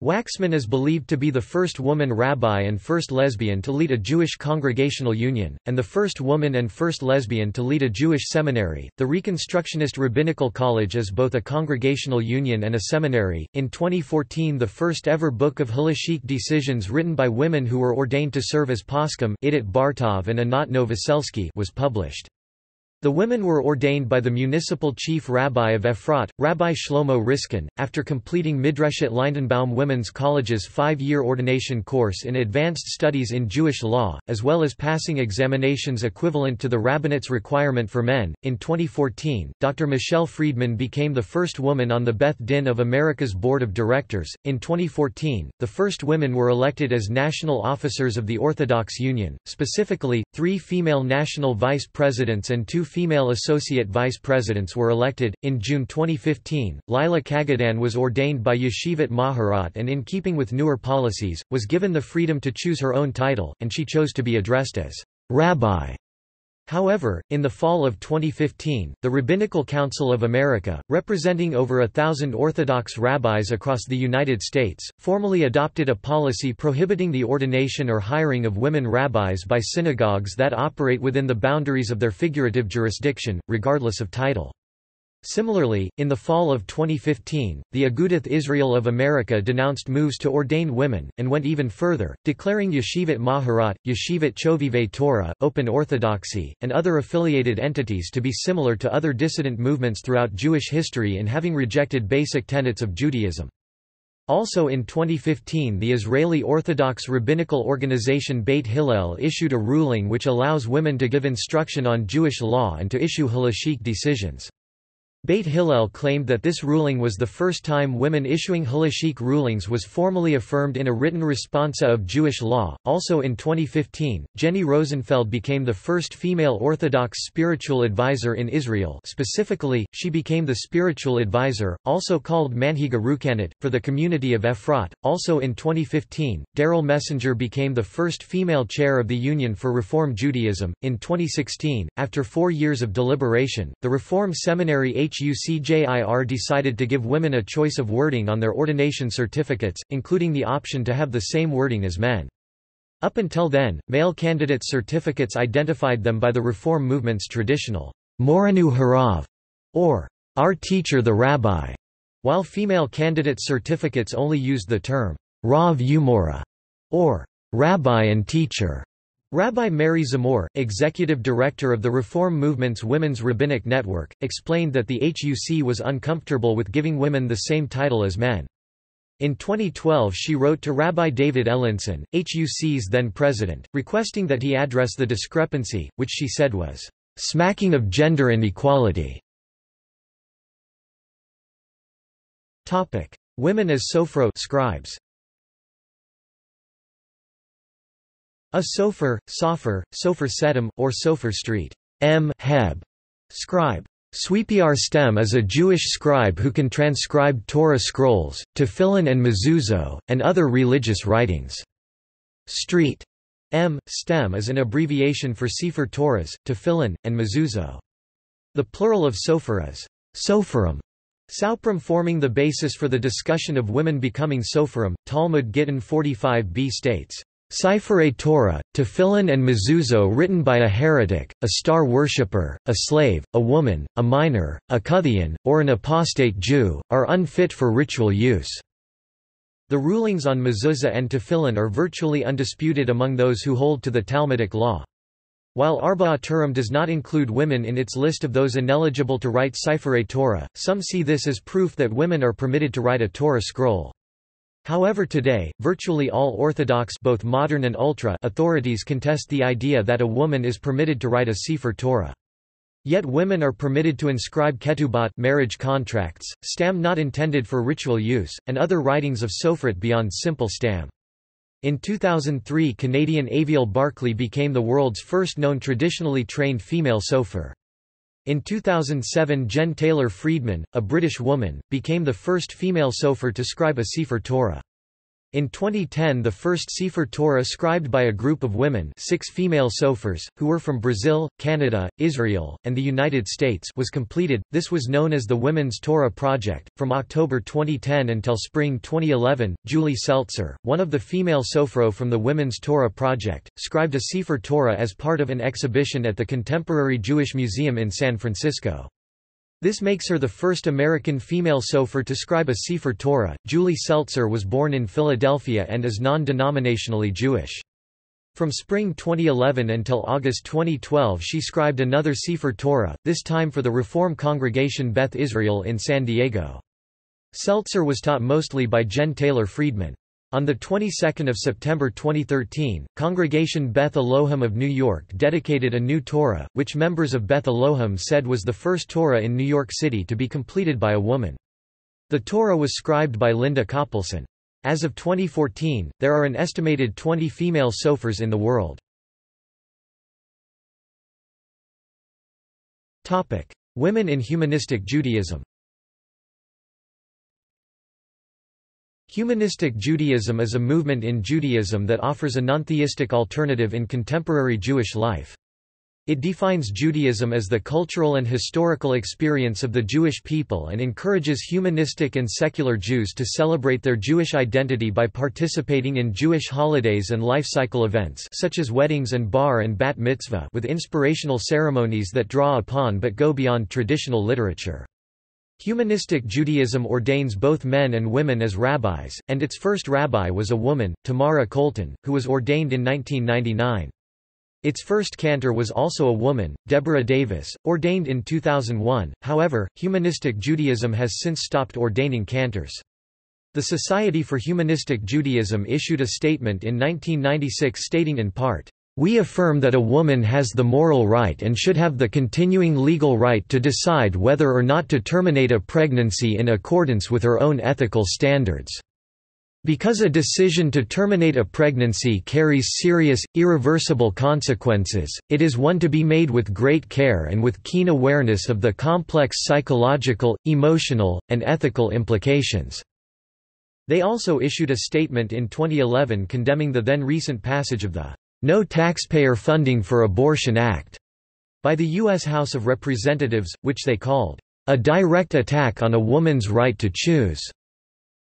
Waxman is believed to be the first woman rabbi and first lesbian to lead a Jewish congregational union, and the first woman and first lesbian to lead a Jewish seminary. The Reconstructionist Rabbinical College is both a congregational union and a seminary. In 2014, the first ever book of halachic decisions written by women who were ordained to serve as poskim Idit Bartov and Anat Novoselsky was published. The women were ordained by the municipal chief rabbi of Efrat, Rabbi Shlomo Riskin, after completing Midreshet Lindenbaum Women's College's five-year ordination course in advanced studies in Jewish law, as well as passing examinations equivalent to the rabbinate's requirement for men. In 2014, Dr. Michelle Friedman became the first woman on the Beth Din of America's board of directors. In 2014, the first women were elected as national officers of the Orthodox Union, specifically, three female national vice presidents and two female associate vice presidents were elected. In June 2015, Lila Kagedan was ordained by Yeshivat Maharat and, in keeping with newer policies, was given the freedom to choose her own title, and she chose to be addressed as Rabbi. However, in the fall of 2015, the Rabbinical Council of America, representing over a thousand Orthodox rabbis across the United States, formally adopted a policy prohibiting the ordination or hiring of women rabbis by synagogues that operate within the boundaries of their figurative jurisdiction, regardless of title. Similarly, in the fall of 2015, the Agudath Israel of America denounced moves to ordain women, and went even further, declaring Yeshivat Maharat, Yeshivat Chovivei Torah, Open Orthodoxy, and other affiliated entities to be similar to other dissident movements throughout Jewish history in having rejected basic tenets of Judaism. Also in 2015 the Israeli Orthodox rabbinical organization Beit Hillel issued a ruling which allows women to give instruction on Jewish law and to issue halachic decisions. Beit Hillel claimed that this ruling was the first time women issuing halachic rulings was formally affirmed in a written responsa of Jewish law. Also in 2015, Jenny Rosenfeld became the first female Orthodox spiritual advisor in Israel. Specifically, she became the spiritual advisor, also called Manhiga Ruchanit, for the community of Efrat. Also in 2015, Daryl Messinger became the first female chair of the Union for Reform Judaism. In 2016, after four years of deliberation, the Reform Seminary HUCJIR decided to give women a choice of wording on their ordination certificates, including the option to have the same wording as men. Up until then, male candidates' certificates identified them by the Reform movement's traditional Moranu Harav, or Our Teacher the Rabbi, while female candidates' certificates only used the term Rav Umora, or Rabbi and Teacher. Rabbi Mary Zamore, executive director of the Reform Movement's Women's Rabbinic Network, explained that the HUC was uncomfortable with giving women the same title as men. In 2012 she wrote to Rabbi David Ellenson, HUC's then president, requesting that he address the discrepancy, which she said was, "...smacking of gender inequality." Women as sofro scribes. A sofer, sofer, sofer setim, or sofer street M. Heb. Scribe. Sweepiar Stem is a Jewish scribe who can transcribe Torah scrolls, tefillin and mezuzot, and other religious writings. Street. M. Stem is an abbreviation for Sefer Torahs, tefillin, and mezuzot. The plural of sofer is soferim. Sauprim forming the basis for the discussion of women becoming soferim, Talmud Gittin 45b states, Seifrei Torah, Tefillin and Mezuzot written by a heretic, a star worshipper, a slave, a woman, a minor, a Kuthian, or an apostate Jew, are unfit for ritual use. The rulings on mezuzah and tefillin are virtually undisputed among those who hold to the Talmudic law. While Arba'a Turim does not include women in its list of those ineligible to write Seifrei Torah, some see this as proof that women are permitted to write a Torah scroll. However today, virtually all Orthodox both modern and ultra authorities contest the idea that a woman is permitted to write a Sefer Torah. Yet women are permitted to inscribe ketubot marriage contracts, stam not intended for ritual use, and other writings of sofrit beyond simple stam. In 2003 Canadian Aviel Barclay became the world's first known traditionally trained female sofer. In 2007 Jen Taylor Friedman, a British woman, became the first female sofer to scribe a Sefer Torah. In 2010 the first Sefer Torah scribed by a group of women six female sofers, who were from Brazil, Canada, Israel, and the United States was completed, this was known as the Women's Torah Project. From October 2010 until spring 2011, Julie Seltzer, one of the female sofro from the Women's Torah Project, scribed a Sefer Torah as part of an exhibition at the Contemporary Jewish Museum in San Francisco. This makes her the first American female sofer to scribe a Sefer Torah. Julie Seltzer was born in Philadelphia and is non-denominationally Jewish. From spring 2011 until August 2012 she scribed another Sefer Torah, this time for the Reform Congregation Beth Israel in San Diego. Seltzer was taught mostly by Jen Taylor Friedman. On the 22nd of September 2013, Congregation Beth Elohim of New York dedicated a new Torah, which members of Beth Elohim said was the first Torah in New York City to be completed by a woman. The Torah was scribed by Linda Coppleson. As of 2014, there are an estimated 20 female sofars in the world. Women in humanistic Judaism Humanistic Judaism is a movement in Judaism that offers a non-theistic alternative in contemporary Jewish life. It defines Judaism as the cultural and historical experience of the Jewish people and encourages humanistic and secular Jews to celebrate their Jewish identity by participating in Jewish holidays and life cycle events such as weddings and bar and bat mitzvah with inspirational ceremonies that draw upon but go beyond traditional literature. Humanistic Judaism ordains both men and women as rabbis, and its first rabbi was a woman, Tamara Kolton, who was ordained in 1999. Its first cantor was also a woman, Deborah Davis, ordained in 2001. However, humanistic Judaism has since stopped ordaining cantors. The Society for Humanistic Judaism issued a statement in 1996 stating in part, we affirm that a woman has the moral right and should have the continuing legal right to decide whether or not to terminate a pregnancy in accordance with her own ethical standards. Because a decision to terminate a pregnancy carries serious, irreversible consequences, it is one to be made with great care and with keen awareness of the complex psychological, emotional, and ethical implications. They also issued a statement in 2011 condemning the then recent passage of the no Taxpayer Funding for Abortion Act by the U.S. House of Representatives, which they called a direct attack on a woman's right to choose.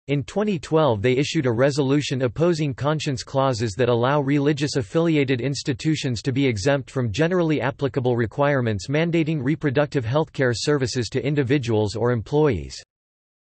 In 2012 they issued a resolution opposing conscience clauses that allow religious-affiliated institutions to be exempt from generally applicable requirements mandating reproductive health care services to individuals or employees.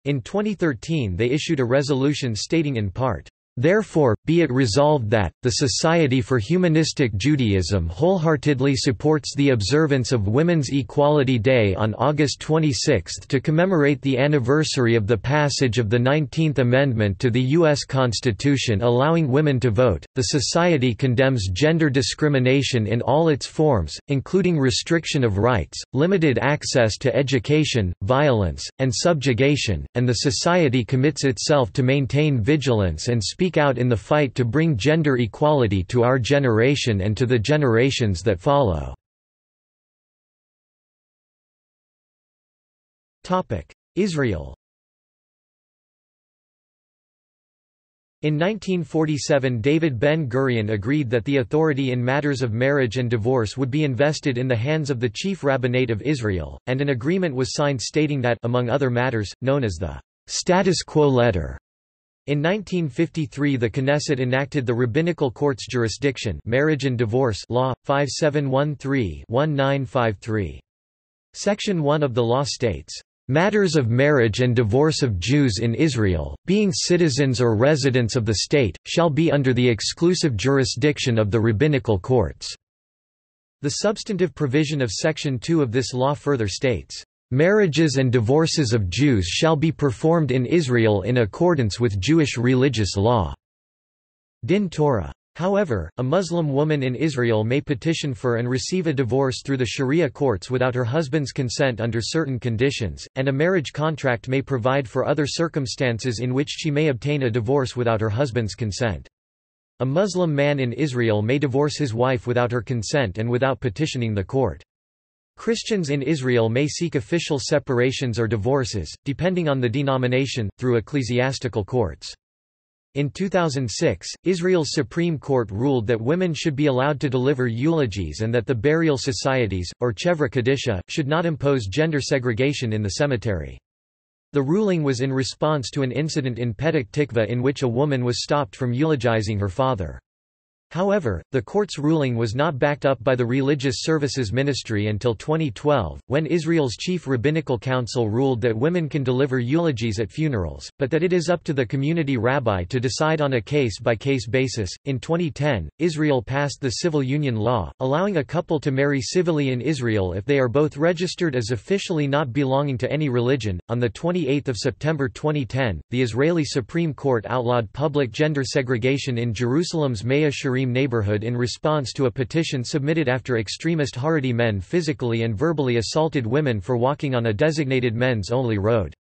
In 2013 they issued a resolution stating in part, Therefore, be it resolved that, the Society for Humanistic Judaism wholeheartedly supports the observance of Women's Equality Day on August 26 to commemorate the anniversary of the passage of the 19th Amendment to the U.S. Constitution allowing women to vote. The Society condemns gender discrimination in all its forms, including restriction of rights, limited access to education, violence, and subjugation, and the Society commits itself to maintain vigilance and speak speak out in the fight to bring gender equality to our generation and to the generations that follow. Israel In 1947 David Ben-Gurion agreed that the authority in matters of marriage and divorce would be invested in the hands of the chief rabbinate of Israel, and an agreement was signed stating that among other matters, known as the «status quo letter», in 1953 the Knesset enacted the Rabbinical Court's Jurisdiction Marriage and Divorce Law, 5713-1953. Section 1 of the law states, "...matters of marriage and divorce of Jews in Israel, being citizens or residents of the state, shall be under the exclusive jurisdiction of the rabbinical courts." The substantive provision of Section 2 of this law further states, Marriages and divorces of Jews shall be performed in Israel in accordance with Jewish religious law." Din Torah. However, a Muslim woman in Israel may petition for and receive a divorce through the Sharia courts without her husband's consent under certain conditions, and a marriage contract may provide for other circumstances in which she may obtain a divorce without her husband's consent. A Muslim man in Israel may divorce his wife without her consent and without petitioning the court. Christians in Israel may seek official separations or divorces, depending on the denomination, through ecclesiastical courts. In 2006, Israel's Supreme Court ruled that women should be allowed to deliver eulogies and that the burial societies, or chevra kadisha, should not impose gender segregation in the cemetery. The ruling was in response to an incident in Petah Tikva in which a woman was stopped from eulogizing her father. However, the court's ruling was not backed up by the Religious Services Ministry until 2012, when Israel's chief rabbinical council ruled that women can deliver eulogies at funerals, but that it is up to the community rabbi to decide on a case by case basis. In 2010, Israel passed the civil union law, allowing a couple to marry civilly in Israel if they are both registered as officially not belonging to any religion. On the 28th of September 2010, the Israeli Supreme Court outlawed public gender segregation in Jerusalem's Mea neighborhood in response to a petition submitted after extremist Haredi men physically and verbally assaulted women for walking on a designated men's-only road.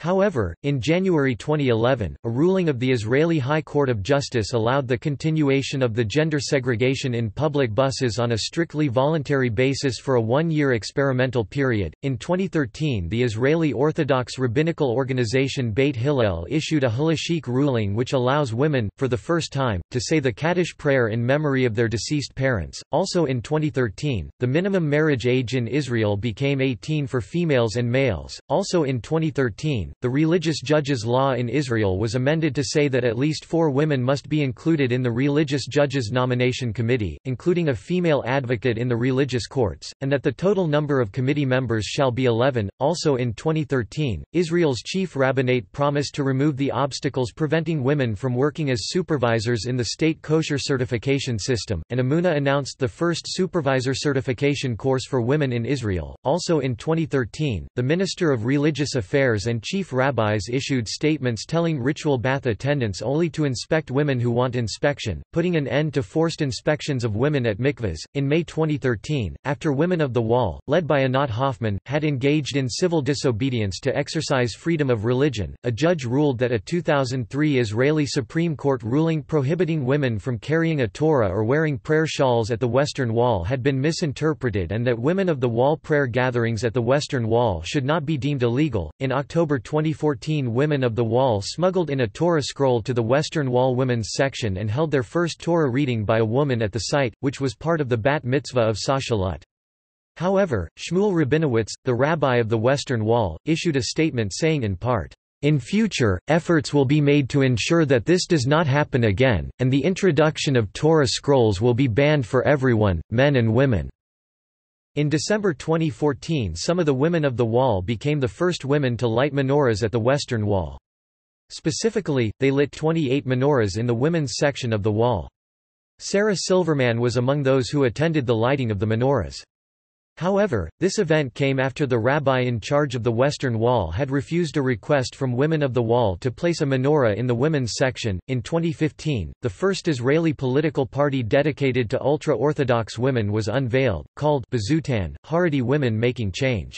However, in January 2011, a ruling of the Israeli High Court of Justice allowed the continuation of the gender segregation in public buses on a strictly voluntary basis for a one-year experimental period. In 2013, the Israeli Orthodox rabbinical organization Beit Hillel issued a halachic ruling which allows women, for the first time, to say the Kaddish prayer in memory of their deceased parents. Also in 2013, the minimum marriage age in Israel became 18 for females and males. Also in 2013, the religious judges' law in Israel was amended to say that at least four women must be included in the religious judges' nomination committee, including a female advocate in the religious courts, and that the total number of committee members shall be 11. Also in 2013, Israel's chief rabbinate promised to remove the obstacles preventing women from working as supervisors in the state kosher certification system, and Emunah announced the first supervisor certification course for women in Israel. Also in 2013, the Minister of Religious Affairs and Chief chief rabbis issued statements telling ritual bath attendants only to inspect women who want inspection, putting an end to forced inspections of women at mikvahs. In May 2013, after Women of the Wall, led by Anat Hoffman, had engaged in civil disobedience to exercise freedom of religion, a judge ruled that a 2003 Israeli Supreme Court ruling prohibiting women from carrying a Torah or wearing prayer shawls at the Western Wall had been misinterpreted and that Women of the Wall prayer gatherings at the Western Wall should not be deemed illegal. In October 2014 Women of the Wall smuggled in a Torah scroll to the Western Wall Women's section and held their first Torah reading by a woman at the site, which was part of the bat mitzvah of Sasha Lutt. However, Shmuel Rabinowitz, the rabbi of the Western Wall, issued a statement saying in part, in future, efforts will be made to ensure that this does not happen again, and the introduction of Torah scrolls will be banned for everyone, men and women. In December 2014 some of the women of the Wall became the first women to light menorahs at the Western Wall. Specifically, they lit 28 menorahs in the women's section of the wall. Sarah Silverman was among those who attended the lighting of the menorahs. However, this event came after the rabbi in charge of the Western Wall had refused a request from Women of the Wall to place a menorah in the women's section. In 2015, the first Israeli political party dedicated to ultra Orthodox women was unveiled, called Bezutan, Haredi Women Making Change.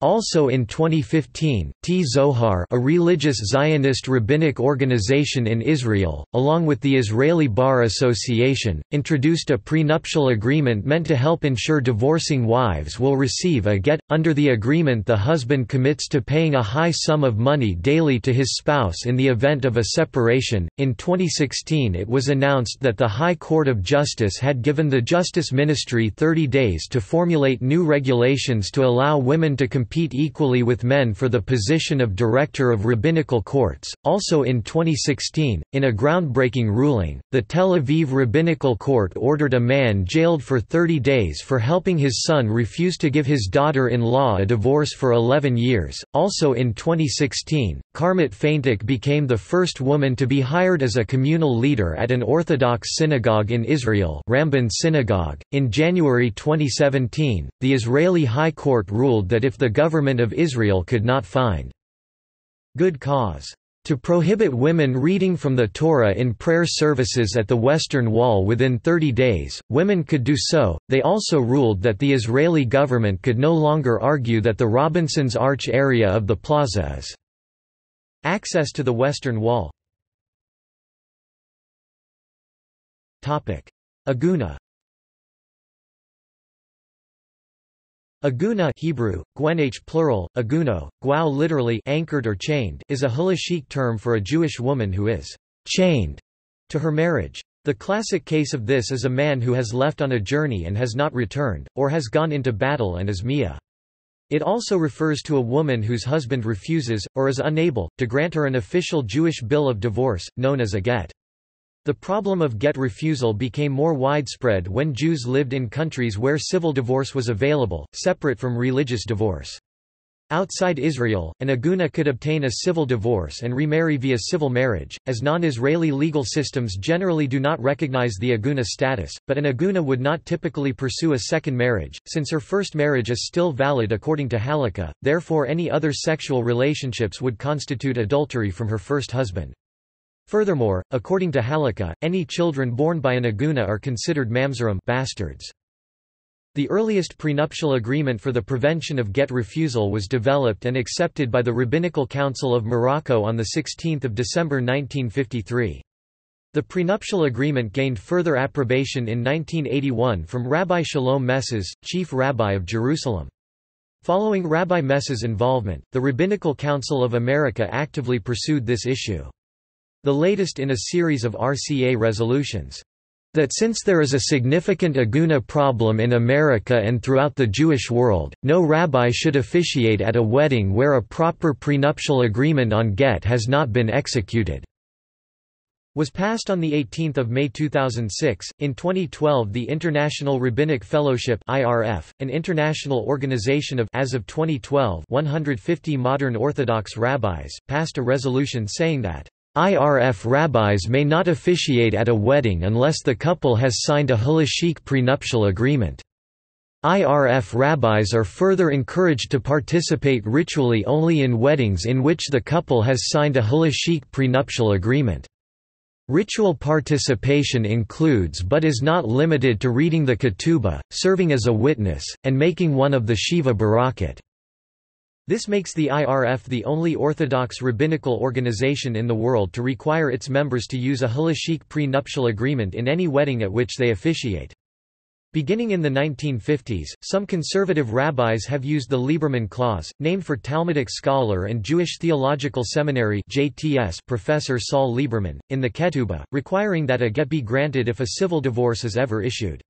Also in 2015, Tzohar a religious Zionist rabbinic organization in Israel, along with the Israeli Bar Association, introduced a prenuptial agreement meant to help ensure divorcing wives will receive a get. Under the agreement the husband commits to paying a high sum of money daily to his spouse in the event of a separation. In 2016 it was announced that the High Court of Justice had given the Justice Ministry 30 days to formulate new regulations to allow women to compete compete equally with men for the position of Director of Rabbinical Courts. Also in 2016, in a groundbreaking ruling, the Tel Aviv Rabbinical Court ordered a man jailed for 30 days for helping his son refuse to give his daughter in law a divorce for 11 years. Also in 2016, Karmit Feintuch became the first woman to be hired as a communal leader at an Orthodox synagogue in Israel, Ramban Synagogue. In January 2017, the Israeli High Court ruled that if the government of Israel could not find good cause to prohibit women reading from the Torah in prayer services at the Western Wall within 30 days, women could do so. They also ruled that the Israeli government could no longer argue that the Robinson's Arch area of the plaza is access to the Western Wall. Aguna Aguna Hebrew, gwenach plural, aguno, guau literally anchored or chained is a halachic term for a Jewish woman who is chained to her marriage. The classic case of this is a man who has left on a journey and has not returned, or has gone into battle and is mia. It also refers to a woman whose husband refuses, or is unable, to grant her an official Jewish bill of divorce, known as a get. The problem of get refusal became more widespread when Jews lived in countries where civil divorce was available, separate from religious divorce. Outside Israel, an aguna could obtain a civil divorce and remarry via civil marriage, as non-Israeli legal systems generally do not recognize the aguna status, but an aguna would not typically pursue a second marriage, since her first marriage is still valid according to halakha, therefore any other sexual relationships would constitute adultery from her first husband. Furthermore, according to halakha, any children born by an aguna are considered mamzerim bastards. The earliest prenuptial agreement for the prevention of get refusal was developed and accepted by the Rabbinical Council of Morocco on 16 December 1953. The prenuptial agreement gained further approbation in 1981 from Rabbi Shalom Messas, chief rabbi of Jerusalem. Following Rabbi Messas' involvement, the Rabbinical Council of America actively pursued this issue the latest in a series of RCA resolutions. That since there is a significant aguna problem in America and throughout the Jewish world, no rabbi should officiate at a wedding where a proper prenuptial agreement on get has not been executed was passed on 18 May 2006. In 2012 the International Rabbinic Fellowship IRF, an international organization of as of 2012 150 modern Orthodox rabbis, passed a resolution saying that IRF rabbis may not officiate at a wedding unless the couple has signed a halachic prenuptial agreement. IRF rabbis are further encouraged to participate ritually only in weddings in which the couple has signed a halachic prenuptial agreement. Ritual participation includes but is not limited to reading the ketubah, serving as a witness, and making one of the Shiva Barakat. This makes the IRF the only Orthodox rabbinical organization in the world to require its members to use a halachic pre-nuptial agreement in any wedding at which they officiate. Beginning in the 1950s, some conservative rabbis have used the Lieberman Clause, named for Talmudic scholar and Jewish Theological Seminary JTS professor Saul Lieberman, in the Ketubah, requiring that a get be granted if a civil divorce is ever issued.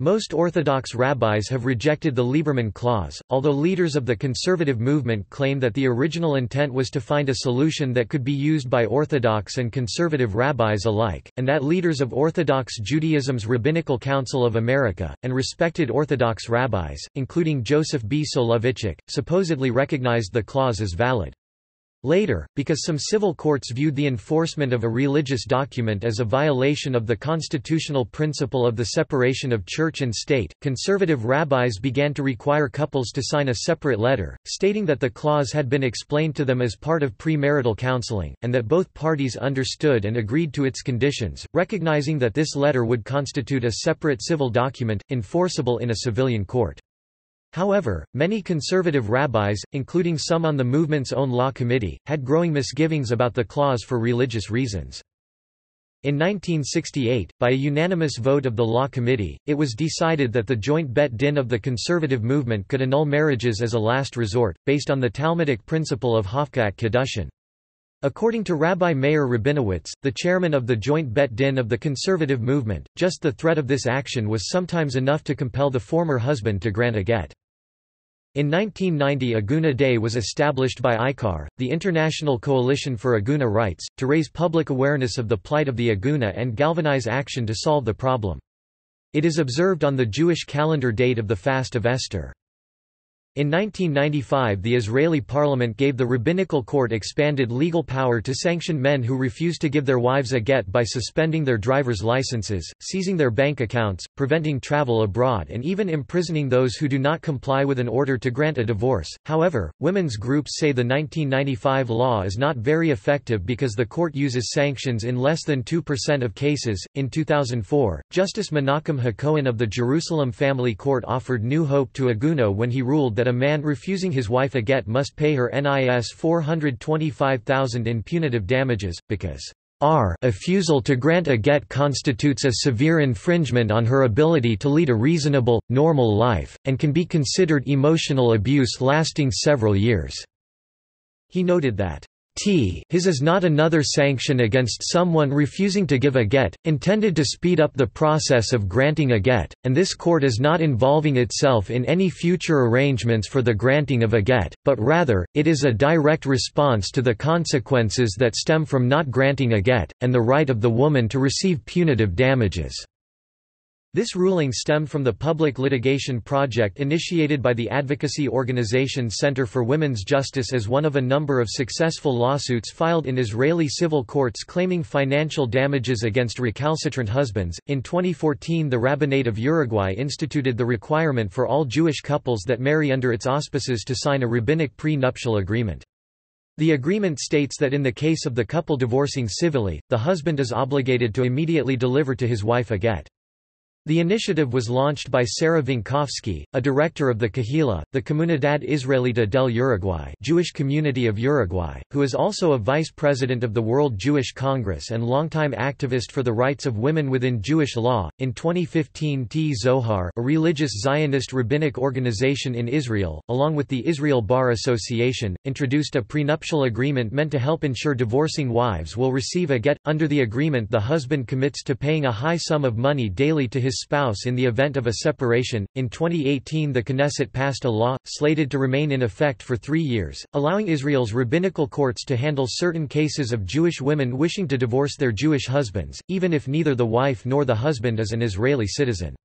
Most Orthodox rabbis have rejected the Lieberman Clause, although leaders of the conservative movement claim that the original intent was to find a solution that could be used by Orthodox and conservative rabbis alike, and that leaders of Orthodox Judaism's Rabbinical Council of America, and respected Orthodox rabbis, including Joseph B. Soloveitchik, supposedly recognized the clause as valid. Later, because some civil courts viewed the enforcement of a religious document as a violation of the constitutional principle of the separation of church and state, conservative rabbis began to require couples to sign a separate letter, stating that the clause had been explained to them as part of premarital counseling, and that both parties understood and agreed to its conditions, recognizing that this letter would constitute a separate civil document, enforceable in a civilian court. However, many conservative rabbis, including some on the movement's own law committee, had growing misgivings about the clause for religious reasons. In 1968, by a unanimous vote of the Law Committee, it was decided that the joint bet din of the conservative movement could annul marriages as a last resort, based on the Talmudic principle of Hafkat Kedushin. According to Rabbi Meir Rabinowitz, the chairman of the joint bet din of the conservative movement, just the threat of this action was sometimes enough to compel the former husband to grant a get. In 1990 Aguna Day was established by ICAR, the International Coalition for Aguna Rights, to raise public awareness of the plight of the Aguna and galvanize action to solve the problem. It is observed on the Jewish calendar date of the Fast of Esther. In 1995 the Israeli parliament gave the rabbinical court expanded legal power to sanction men who refuse to give their wives a get by suspending their driver's licenses, seizing their bank accounts, preventing travel abroad and even imprisoning those who do not comply with an order to grant a divorce. However, women's groups say the 1995 law is not very effective because the court uses sanctions in less than 2% of cases. In 2004, Justice Menachem HaKohen of the Jerusalem Family Court offered new hope to Aguna when he ruled that that a man refusing his wife a get must pay her NIS 425,000 in punitive damages, because r refusal to grant a get constitutes a severe infringement on her ability to lead a reasonable, normal life, and can be considered emotional abuse lasting several years." He noted that T his is not another sanction against someone refusing to give a get, intended to speed up the process of granting a get, and this court is not involving itself in any future arrangements for the granting of a get, but rather, it is a direct response to the consequences that stem from not granting a get, and the right of the woman to receive punitive damages. This ruling stemmed from the public litigation project initiated by the advocacy organization Center for Women's Justice as one of a number of successful lawsuits filed in Israeli civil courts claiming financial damages against recalcitrant husbands. In 2014, the Rabbinate of Uruguay instituted the requirement for all Jewish couples that marry under its auspices to sign a rabbinic pre-nuptial agreement. The agreement states that in the case of the couple divorcing civilly, the husband is obligated to immediately deliver to his wife a get. The initiative was launched by Sarah Vinkovsky, a director of the Kahila, the Comunidad Israelita del Uruguay Jewish Community of Uruguay, who is also a vice president of the World Jewish Congress and longtime activist for the rights of women within Jewish law. In 2015, Tzohar, a religious Zionist rabbinic organization in Israel, along with the Israel Bar Association, introduced a prenuptial agreement meant to help ensure divorcing wives will receive a get. Under the agreement, the husband commits to paying a high sum of money daily to his his spouse in the event of a separation. In 2018, the Knesset passed a law, slated to remain in effect for three years, allowing Israel's rabbinical courts to handle certain cases of Jewish women wishing to divorce their Jewish husbands, even if neither the wife nor the husband is an Israeli citizen.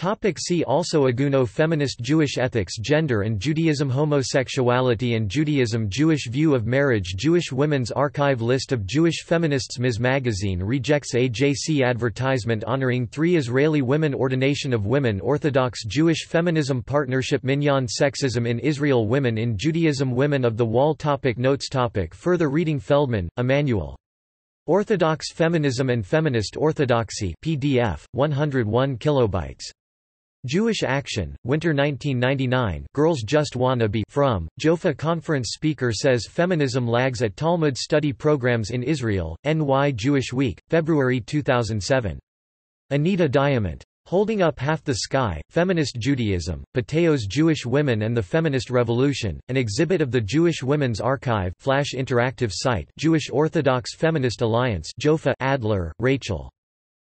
Topic see also Agunah Feminist Jewish ethics Gender and Judaism Homosexuality and Judaism Jewish view of marriage Jewish Women's Archive List of Jewish feminists Ms. Magazine rejects AJC advertisement honoring three Israeli women Ordination of Women Orthodox Jewish Feminism Partnership Minyan Sexism in Israel Women in Judaism Women of the Wall topic Notes topic Further reading Feldman, Emmanuel. Orthodox Feminism and Feminist Orthodoxy PDF, 101 kilobytes. Jewish Action, Winter 1999 Girls Just Wanna Be frum, Jofa conference speaker says feminism lags at Talmud study programs in Israel, NY Jewish Week, February 2007. Anita Diamant. Holding Up Half the Sky, Feminist Judaism, Patheos Jewish Women and the Feminist Revolution, an exhibit of the Jewish Women's Archive Flash interactive site Jewish Orthodox Feminist Alliance Jofa Adler, Rachel.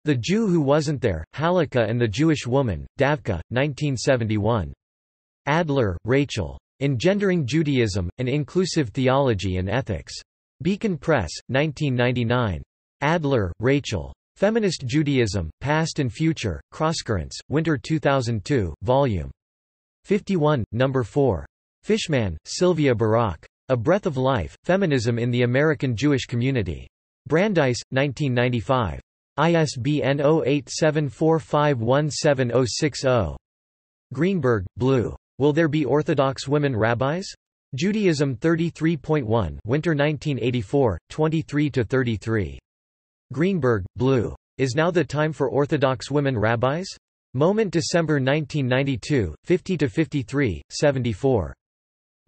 The Jew Who Wasn't There, Halakha and the Jewish Woman, Davka, 1971. Adler, Rachel. Engendering Judaism, An Inclusive Theology and Ethics. Beacon Press, 1999. Adler, Rachel. Feminist Judaism, Past and Future, Crosscurrents, Winter 2002, Vol. 51, No. 4. Fishman, Sylvia Barak. A Breath of Life, Feminism in the American Jewish Community. Brandeis, 1995. ISBN 0874517060. Greenberg, Blu. Will There Be Orthodox Women Rabbis? Judaism 33.1 Winter 1984, 23–33. Greenberg, Blu. Is Now the Time for Orthodox Women Rabbis? Moment December 1992, 50–53, 74.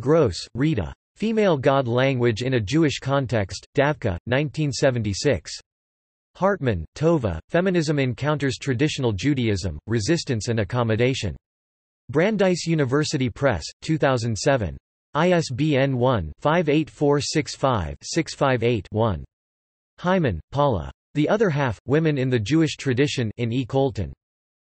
Gross, Rita. Female God Language in a Jewish Context, Davka, 1976. Hartman, Tova, Feminism Encounters Traditional Judaism, Resistance and Accommodation. Brandeis University Press, 2007. ISBN 1-58465-658-1. Hyman, Paula. The Other Half, Women in the Jewish Tradition in E. Koltun.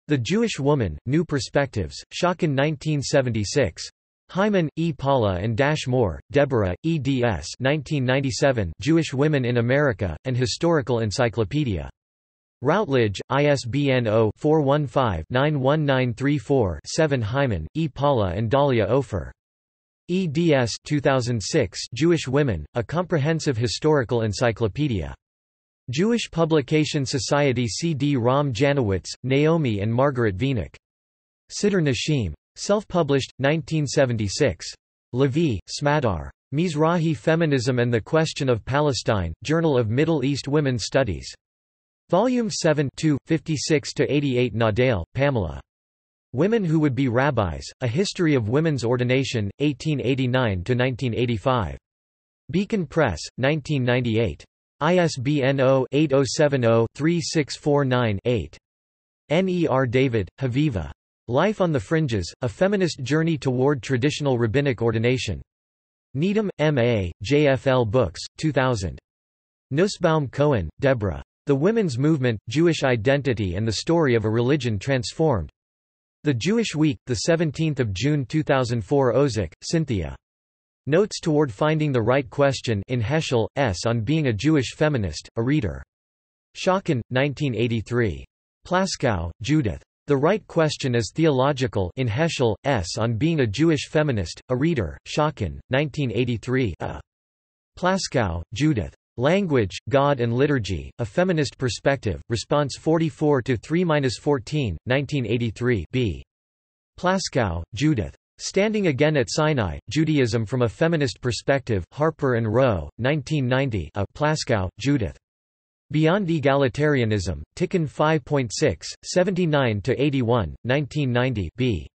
The Jewish Woman, New Perspectives, Schocken 1976. Hyman, E. Paula and Dash Moore, Deborah, eds 1997 Jewish Women in America, An Historical Encyclopedia. Routledge, ISBN 0-415-91934-7 Hyman, E. Paula and Dahlia Ofer. eds 2006 Jewish Women, A Comprehensive Historical Encyclopedia. Jewish Publication Society CD-ROM Janowitz, Naomi and Margaret Wenig. Siddur Nashim. Self-published, 1976. Lavie, Smadar. Mizrahi Feminism and the Question of Palestine, Journal of Middle East Women's Studies. Volume 7 56–88 Nadell, Pamela. Women Who Would Be Rabbis, A History of Women's Ordination, 1889–1985. Beacon Press, 1998. ISBN 0-8070-3649-8. N. E. R. David, Haviva. Life on the Fringes, A Feminist Journey Toward Traditional Rabbinic Ordination. Needham, M.A., JFL Books, 2000. Nussbaum Cohen, Deborah. The Women's Movement, Jewish Identity and the Story of a Religion Transformed. The Jewish Week, 17 June 2004 Ozick, Cynthia. Notes Toward Finding the Right Question in Heschel, S. on Being a Jewish Feminist, a Reader. Schocken, 1983. Plaskow, Judith. The Right Question is Theological in Heschel, S. on Being a Jewish Feminist, a Reader, Schocken, 1983 a. Plaskow, Judith. Language, God and Liturgy, A Feminist Perspective, Response 44 to 3-14, 1983 b. Plaskow, Judith. Standing Again at Sinai, Judaism from a Feminist Perspective, Harper and Row, 1990 a. Plaskow, Judith. Beyond Egalitarianism, Tikkun 5.6, 79–81, 1990 b.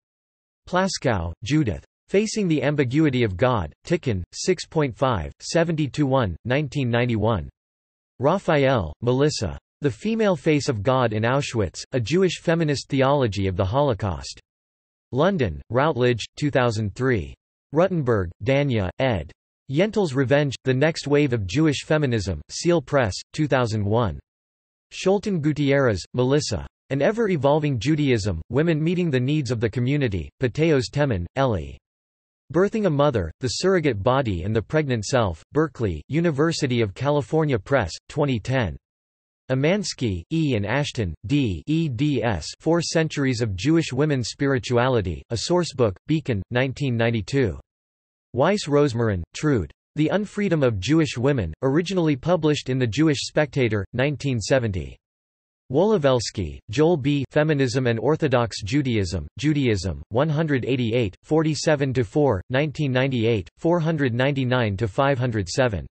Plaskow, Judith. Facing the Ambiguity of God, Tikkun, 6.5, 70–1, 1991. Raphael, Melissa. The Female Face of God in Auschwitz, A Jewish Feminist Theology of the Holocaust. London, Routledge, 2003. Ruttenberg, Danya, ed. Yentl's Revenge, The Next Wave of Jewish Feminism, Seal Press, 2001. Scholten Gutierrez, Melissa. An Ever-Evolving Judaism, Women Meeting the Needs of the Community, Patheos Teman, Ellie. Birthing a Mother, The Surrogate Body and the Pregnant Self, Berkeley, University of California Press, 2010. Umansky, E. and Ashton, D. eds Four Centuries of Jewish Women's Spirituality, a Sourcebook, Beacon, 1992. Weiss Rosmarin, Trude. The Unfreedom of Jewish Women, originally published in The Jewish Spectator, 1970. Wolowelsky, Joel B. Feminism and Orthodox Judaism, Judaism, 188, 47–4, 1998, 499–507.